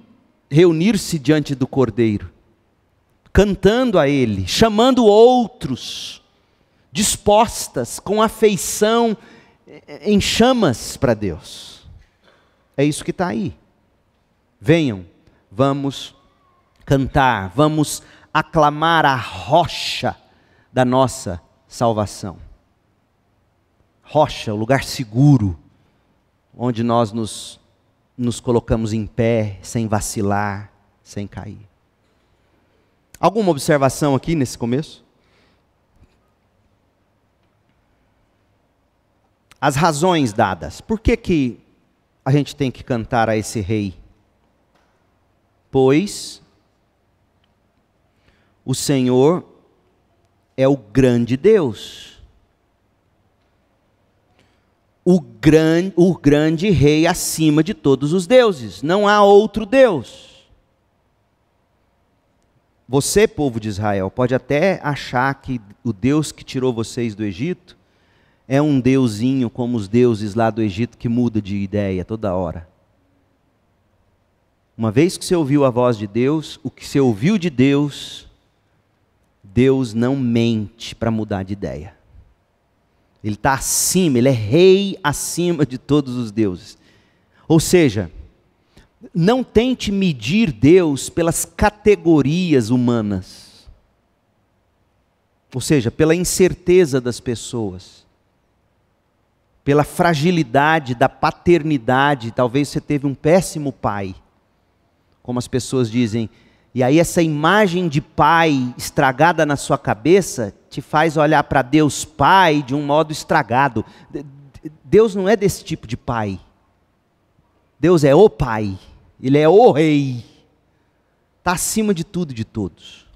reunir-se diante do Cordeiro cantando a Ele, chamando outros, dispostas, com afeição em chamas para Deus. É isso que está aí. Venham, vamos cantar, vamos aclamar a rocha da nossa salvação. Rocha, o lugar seguro, onde nós nos, nos colocamos em pé, sem vacilar, sem cair. Alguma observação aqui nesse começo? As razões dadas. Por que, que a gente tem que cantar a esse rei? Pois o Senhor é o grande Deus. O, gran, o grande rei acima de todos os deuses. Não há outro Deus. Você, povo de Israel, pode até achar que o Deus que tirou vocês do Egito é um deusinho como os deuses lá do Egito que muda de ideia toda hora. Uma vez que você ouviu a voz de Deus, o que você ouviu de Deus, Deus não mente para mudar de ideia. Ele está acima, ele é rei acima de todos os deuses. Ou seja, não tente medir Deus pelas categorias humanas. Ou seja, pela incerteza das pessoas, pela fragilidade da paternidade. Talvez você teve um péssimo pai, como as pessoas dizem, e aí essa imagem de pai estragada na sua cabeça te faz olhar para Deus Pai de um modo estragado. Deus não é desse tipo de pai. Deus é o Pai. Ele é o Rei. Está acima de tudo e de todos.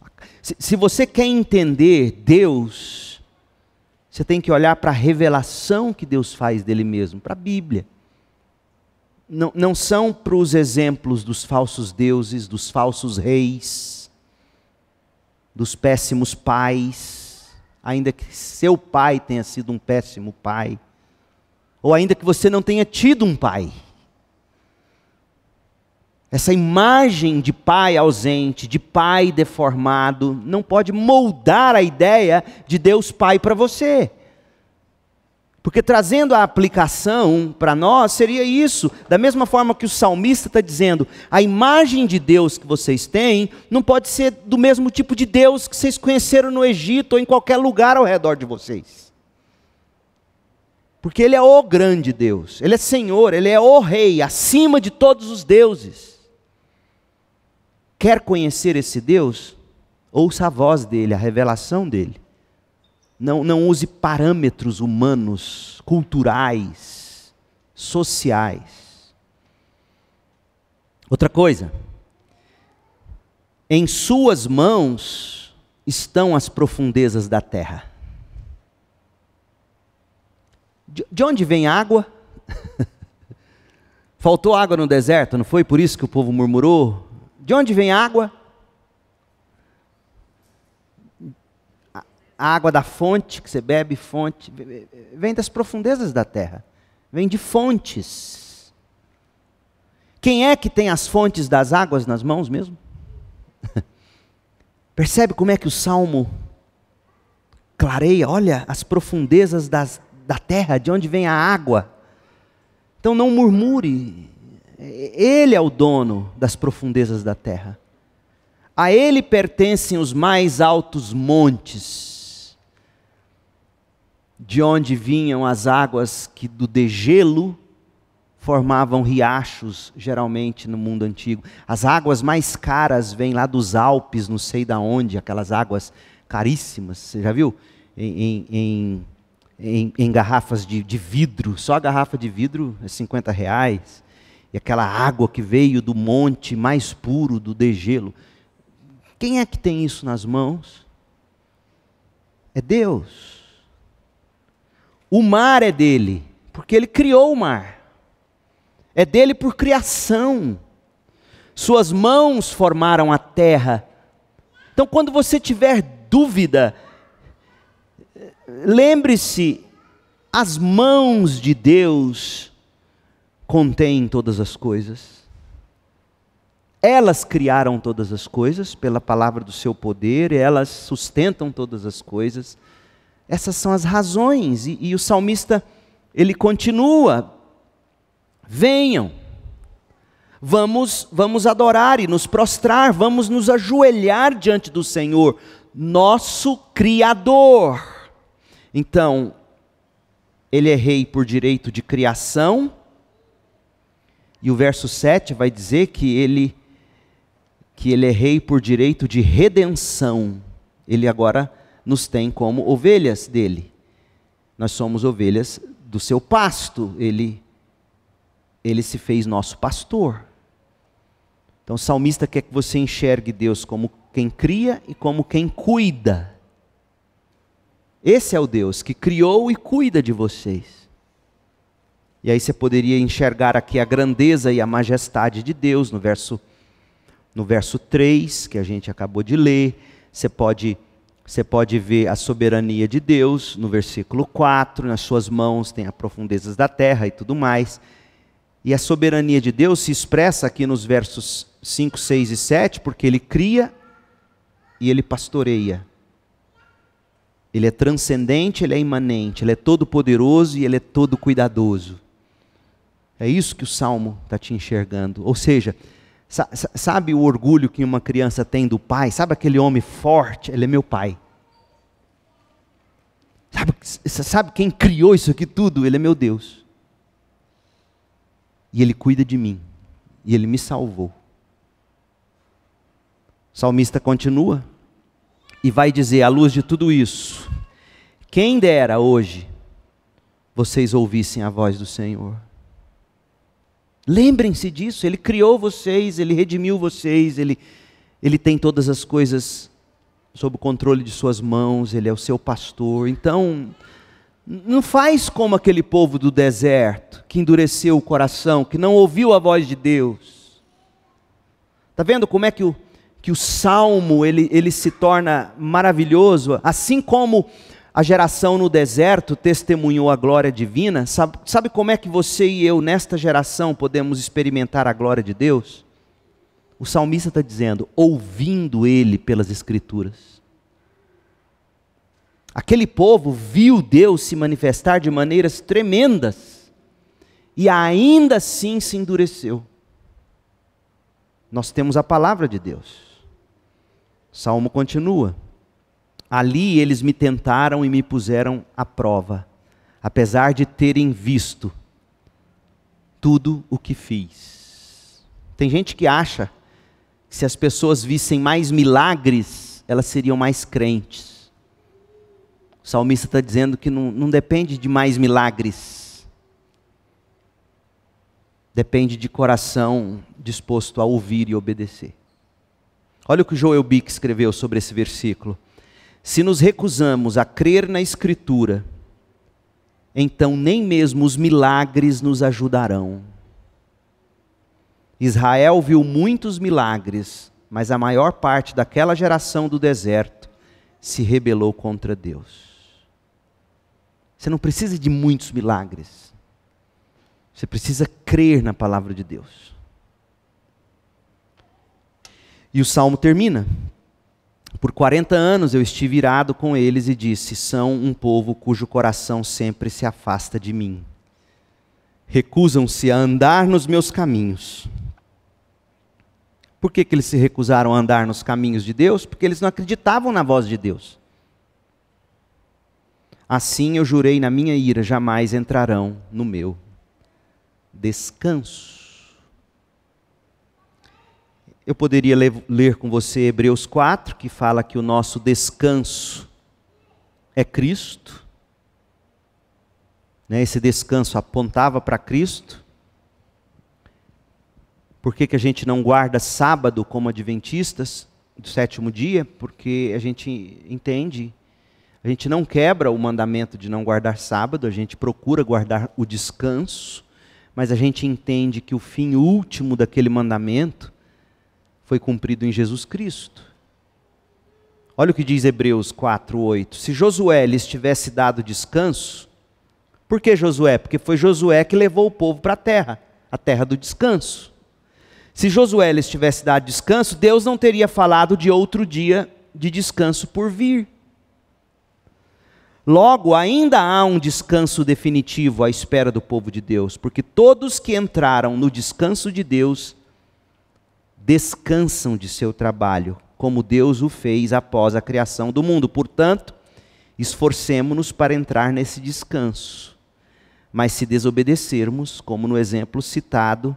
Se, se você quer entender Deus, você tem que olhar para a revelação que Deus faz dele mesmo, para a Bíblia. Não, não são para os exemplos dos falsos deuses, dos falsos reis, dos péssimos pais, ainda que seu pai tenha sido um péssimo pai, ou ainda que você não tenha tido um pai. Essa imagem de pai ausente, de pai deformado, não pode moldar a ideia de Deus Pai para você. Porque trazendo a aplicação para nós, seria isso. Da mesma forma que o salmista está dizendo, a imagem de Deus que vocês têm não pode ser do mesmo tipo de Deus que vocês conheceram no Egito ou em qualquer lugar ao redor de vocês. Porque Ele é o grande Deus, Ele é Senhor, Ele é o Rei, acima de todos os deuses. Quer conhecer esse Deus? Ouça a voz dele, a revelação dele. Não, não use parâmetros humanos, culturais, sociais. Outra coisa, em suas mãos estão as profundezas da terra. De onde vem água? Faltou água no deserto, não foi por isso que o povo murmurou? De onde vem água? A água da fonte, que você bebe, fonte, vem das profundezas da terra, vem de fontes. Quem é que tem as fontes das águas nas mãos mesmo? Percebe como é que o salmo clareia? Olha as profundezas das, da terra, de onde vem a água. Então não murmure, ele é o dono das profundezas da terra. A ele pertencem os mais altos montes, de onde vinham as águas que do degelo formavam riachos, geralmente no mundo antigo. As águas mais caras vêm lá dos Alpes, não sei de onde, aquelas águas caríssimas, você já viu? Em, em, em, em garrafas de, de, vidro, só a garrafa de vidro é 50 reais e aquela água que veio do monte mais puro, do degelo. Quem é que tem isso nas mãos? É Deus. O mar é dele, porque ele criou o mar. É dele por criação. Suas mãos formaram a terra. Então, quando você tiver dúvida, lembre-se: as mãos de Deus contém todas as coisas. Elas criaram todas as coisas pela palavra do seu poder, elas sustentam todas as coisas. Essas são as razões, e, e o salmista, ele continua: venham, vamos, vamos adorar e nos prostrar, vamos nos ajoelhar diante do Senhor, nosso Criador. Então, ele é rei por direito de criação, e o verso 7 vai dizer que ele que ele é rei por direito de redenção. Ele agora nos tem como ovelhas dele. Nós somos ovelhas do seu pasto. Ele ele se fez nosso pastor. Então o salmista quer que você enxergue Deus como quem cria e como quem cuida. Esse é o Deus que criou e cuida de vocês. E aí você poderia enxergar aqui a grandeza e a majestade de Deus no verso No verso 3, que a gente acabou de ler, você pode, você pode ver a soberania de Deus. No versículo 4, nas suas mãos tem as profundezas da terra e tudo mais. E a soberania de Deus se expressa aqui nos versos 5, 6 e 7, porque ele cria e ele pastoreia. Ele é transcendente, ele é imanente, ele é todo poderoso e ele é todo cuidadoso. É isso que o salmo está te enxergando. Ou seja, sabe o orgulho que uma criança tem do pai? Sabe aquele homem forte? Ele é meu pai. Sabe, sabe quem criou isso aqui tudo? Ele é meu Deus. E ele cuida de mim. E ele me salvou. O salmista continua e vai dizer, à luz de tudo isso, quem dera hoje vocês ouvissem a voz do Senhor. Lembrem-se disso, Ele criou vocês, Ele redimiu vocês, Ele, Ele tem todas as coisas sob o controle de Suas mãos, Ele é o seu pastor. Então, não faz como aquele povo do deserto, que endureceu o coração, que não ouviu a voz de Deus. Está vendo como é que o, que o salmo ele, ele se torna maravilhoso? Assim como a geração no deserto testemunhou a glória divina. Sabe, sabe como é que você e eu, nesta geração, podemos experimentar a glória de Deus? O salmista está dizendo, ouvindo ele pelas Escrituras. Aquele povo viu Deus se manifestar de maneiras tremendas e ainda assim se endureceu. Nós temos a palavra de Deus. O salmo continua. Ali eles me tentaram e me puseram à prova, apesar de terem visto tudo o que fiz. Tem gente que acha que se as pessoas vissem mais milagres, elas seriam mais crentes. O salmista está dizendo que não, não depende de mais milagres, depende de coração disposto a ouvir e obedecer. Olha o que Joel Bick escreveu sobre esse versículo. Se nos recusamos a crer na Escritura, então nem mesmo os milagres nos ajudarão. Israel viu muitos milagres, mas a maior parte daquela geração do deserto se rebelou contra Deus. Você não precisa de muitos milagres. Você precisa crer na palavra de Deus. E o salmo termina: por 40 anos eu estive irado com eles e disse: São um povo cujo coração sempre se afasta de mim. Recusam-se a andar nos meus caminhos. Por que, que eles se recusaram a andar nos caminhos de Deus? Porque eles não acreditavam na voz de Deus. Assim eu jurei na minha ira: jamais entrarão no meu descanso. Eu poderia ler, ler, com você Hebreus 4, que fala que o nosso descanso é Cristo. Né? Esse descanso apontava para Cristo. Por que, que a gente não guarda sábado como adventistas do sétimo dia? Porque a gente entende, a gente não quebra o mandamento de não guardar sábado, a gente procura guardar o descanso, mas a gente entende que o fim último daquele mandamento foi cumprido em Jesus Cristo. Olha o que diz Hebreus 4:8. Se Josué lhes tivesse dado descanso, por que Josué? Porque foi Josué que levou o povo para a terra, a terra do descanso. Se Josué lhes tivesse dado descanso, Deus não teria falado de outro dia de descanso por vir. Logo, ainda há um descanso definitivo à espera do povo de Deus, porque todos que entraram no descanso de Deus descansam de seu trabalho, como Deus o fez após a criação do mundo. Portanto, esforcemo-nos para entrar nesse descanso. Mas se desobedecermos, como no exemplo citado,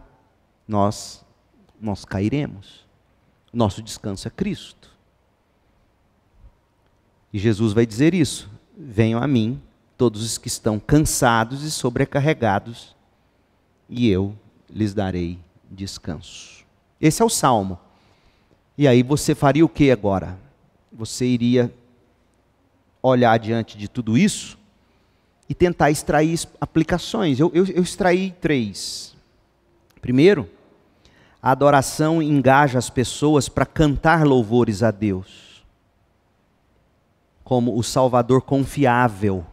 nós nós cairemos. Nosso descanso é Cristo. E Jesus vai dizer isso: Venham a mim, todos os que estão cansados e sobrecarregados, e eu lhes darei descanso. Esse é o salmo. E aí você faria o que agora? Você iria olhar diante de tudo isso e tentar extrair aplicações. Eu, eu, eu extraí três. Primeiro, A adoração engaja as pessoas para cantar louvores a Deus, como o Salvador confiável,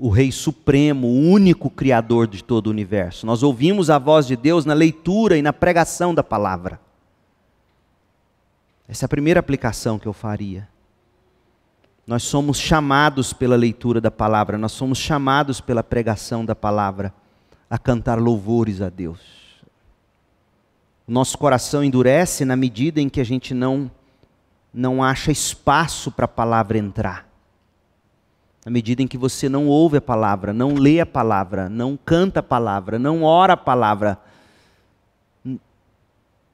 o Rei Supremo, o único Criador de todo o universo. Nós ouvimos a voz de Deus na leitura e na pregação da palavra. Essa é a primeira aplicação que eu faria. Nós somos chamados pela leitura da palavra, nós somos chamados pela pregação da palavra a cantar louvores a Deus. Nosso coração endurece na medida em que a gente não não acha espaço para a palavra entrar. Na medida em que você não ouve a palavra, não lê a palavra, não canta a palavra, não ora a palavra,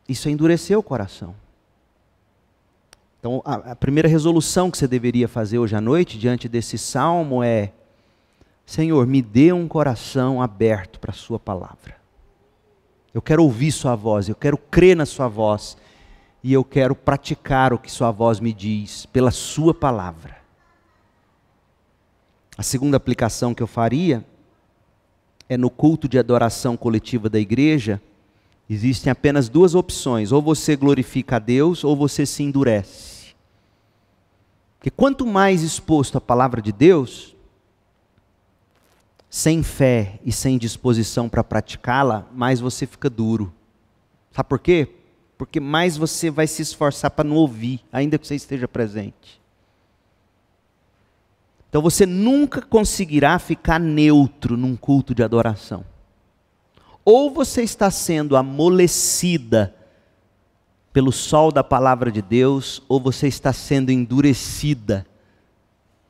isso é o coração. Então, a, a primeira resolução que você deveria fazer hoje à noite, diante desse salmo, é: Senhor, me dê um coração aberto para a Sua palavra. Eu quero ouvir Sua voz, eu quero crer na Sua voz e eu quero praticar o que Sua voz me diz pela Sua palavra. A segunda aplicação que eu faria é no culto de adoração coletiva da igreja. Existem apenas duas opções: ou você glorifica a Deus, ou você se endurece. Porque quanto mais exposto à palavra de Deus, sem fé e sem disposição para praticá-la, mais você fica duro. Sabe por quê? Porque mais você vai se esforçar para não ouvir, ainda que você esteja presente. Então você nunca conseguirá ficar neutro num culto de adoração. Ou você está sendo amolecida pelo sol da palavra de Deus, ou você está sendo endurecida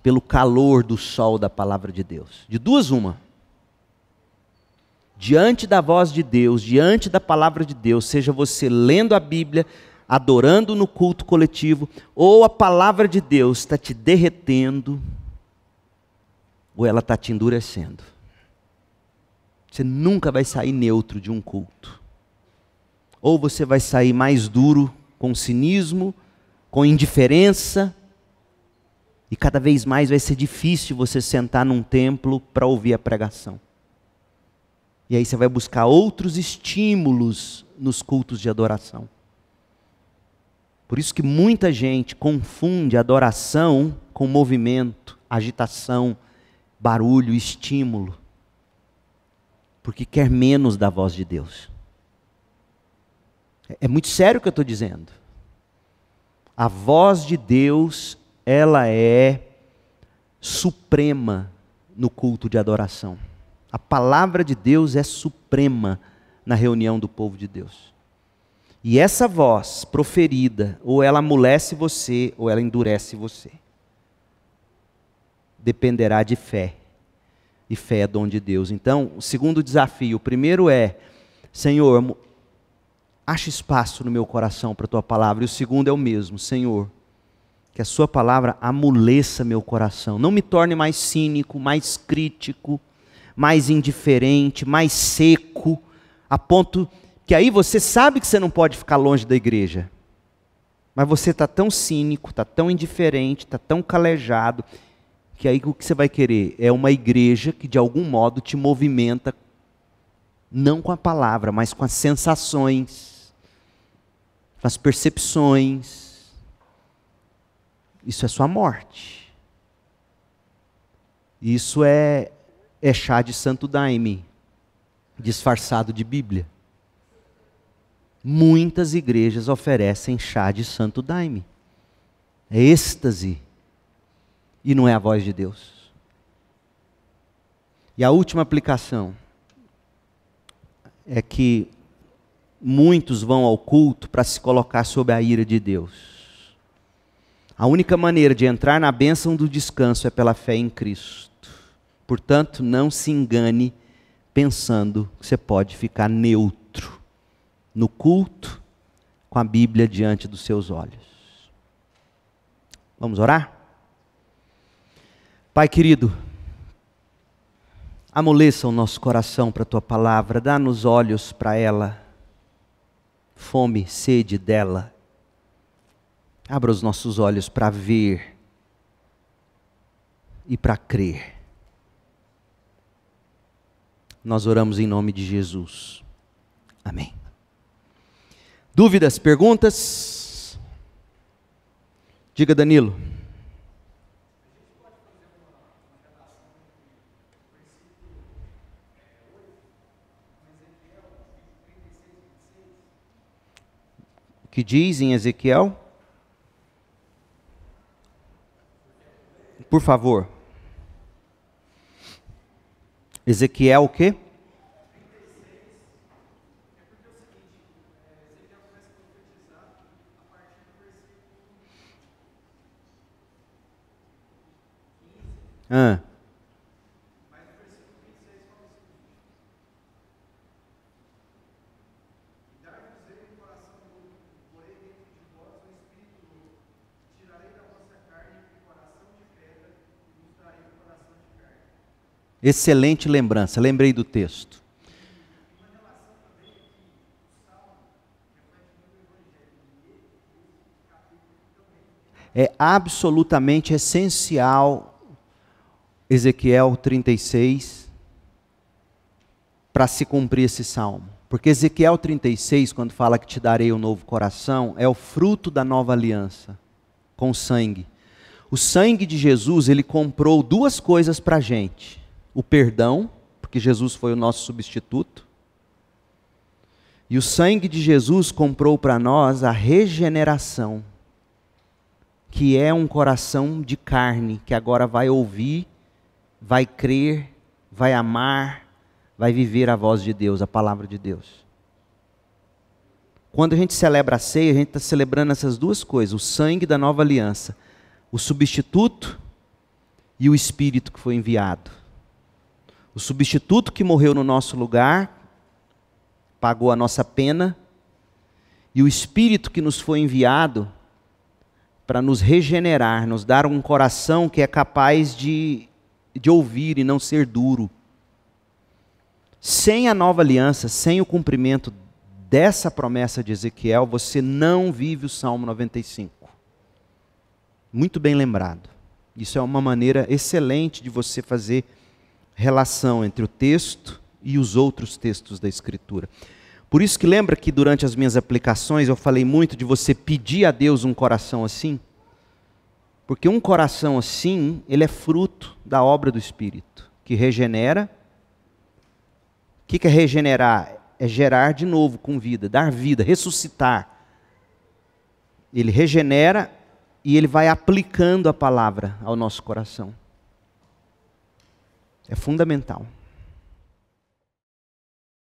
pelo calor do sol da palavra de Deus. De duas, uma. Diante da voz de Deus, diante da palavra de Deus, seja você lendo a Bíblia, adorando no culto coletivo, ou a palavra de Deus está te derretendo, ou ela está te endurecendo. Você nunca vai sair neutro de um culto. Ou você vai sair mais duro, com cinismo, com indiferença, e cada vez mais vai ser difícil você sentar num templo para ouvir a pregação. E aí você vai buscar outros estímulos nos cultos de adoração. Por isso que muita gente confunde adoração com movimento, agitação, barulho, estímulo. Porque quer menos da voz de Deus. É muito sério o que eu estou dizendo. A voz de Deus ela é suprema no culto de adoração. A palavra de Deus é suprema na reunião do povo de Deus. E essa voz proferida, ou ela amolece você, ou ela endurece você. Dependerá de fé. E fé é dom de Deus. Então, o segundo desafio, o primeiro é, Senhor, acha espaço no meu coração para a tua palavra. E o segundo é o mesmo, Senhor, que a Sua palavra amoleça meu coração, não me torne mais cínico, mais crítico, mais indiferente, mais seco, a ponto que aí você sabe que você não pode ficar longe da igreja, mas você está tão cínico, está tão indiferente, está tão calejado, que aí o que você vai querer é uma igreja que de algum modo te movimenta, não com a palavra, mas com as sensações, com as percepções, isso é sua morte. Isso é, é chá de santo daime, disfarçado de Bíblia. Muitas igrejas oferecem chá de santo daime. É êxtase. E não é a voz de Deus. E a última aplicação é que muitos vão ao culto para se colocar sob a ira de Deus. A única maneira de entrar na bênção do descanso é pela fé em Cristo. Portanto, não se engane pensando que você pode ficar neutro no culto com a Bíblia diante dos seus olhos. Vamos orar? Pai querido, amoleça o nosso coração para a tua palavra, dá-nos olhos para ela, fome, sede dela Abra os nossos olhos para ver e para crer. Nós oramos em nome de Jesus. Amém. Dúvidas, perguntas? Diga, Danilo. Que diz em Ezequiel? Por favor. Ezequiel o quê? Ah. Excelente lembrança, lembrei do texto. É absolutamente essencial Ezequiel 36 para se cumprir esse salmo. Porque Ezequiel 36, quando fala que te darei um novo coração, é o fruto da nova aliança com sangue. O sangue de Jesus, ele comprou duas coisas para a gente: o perdão, porque Jesus foi o nosso substituto, e o sangue de Jesus comprou para nós a regeneração, que é um coração de carne, que agora vai ouvir vai crer, vai amar, vai viver a voz de Deus, a palavra de Deus. Quando a gente celebra a ceia, a gente está celebrando essas duas coisas: o sangue da nova aliança, o substituto e o Espírito que foi enviado. O substituto que morreu no nosso lugar, pagou a nossa pena, e o Espírito que nos foi enviado para nos regenerar, nos dar um coração que é capaz de de ouvir e não ser duro. Sem a nova aliança, sem o cumprimento dessa promessa de Ezequiel, você não vive o Salmo 95. Muito bem lembrado. Isso é uma maneira excelente de você fazer relação entre o texto e os outros textos da Escritura. Por isso que lembra que durante as minhas aplicações eu falei muito de você pedir a Deus um coração assim? Porque um coração assim, ele é fruto da obra do Espírito, que regenera. O que é regenerar? É gerar de novo com vida, dar vida, ressuscitar. Ele regenera e ele vai aplicando a palavra ao nosso coração. É fundamental.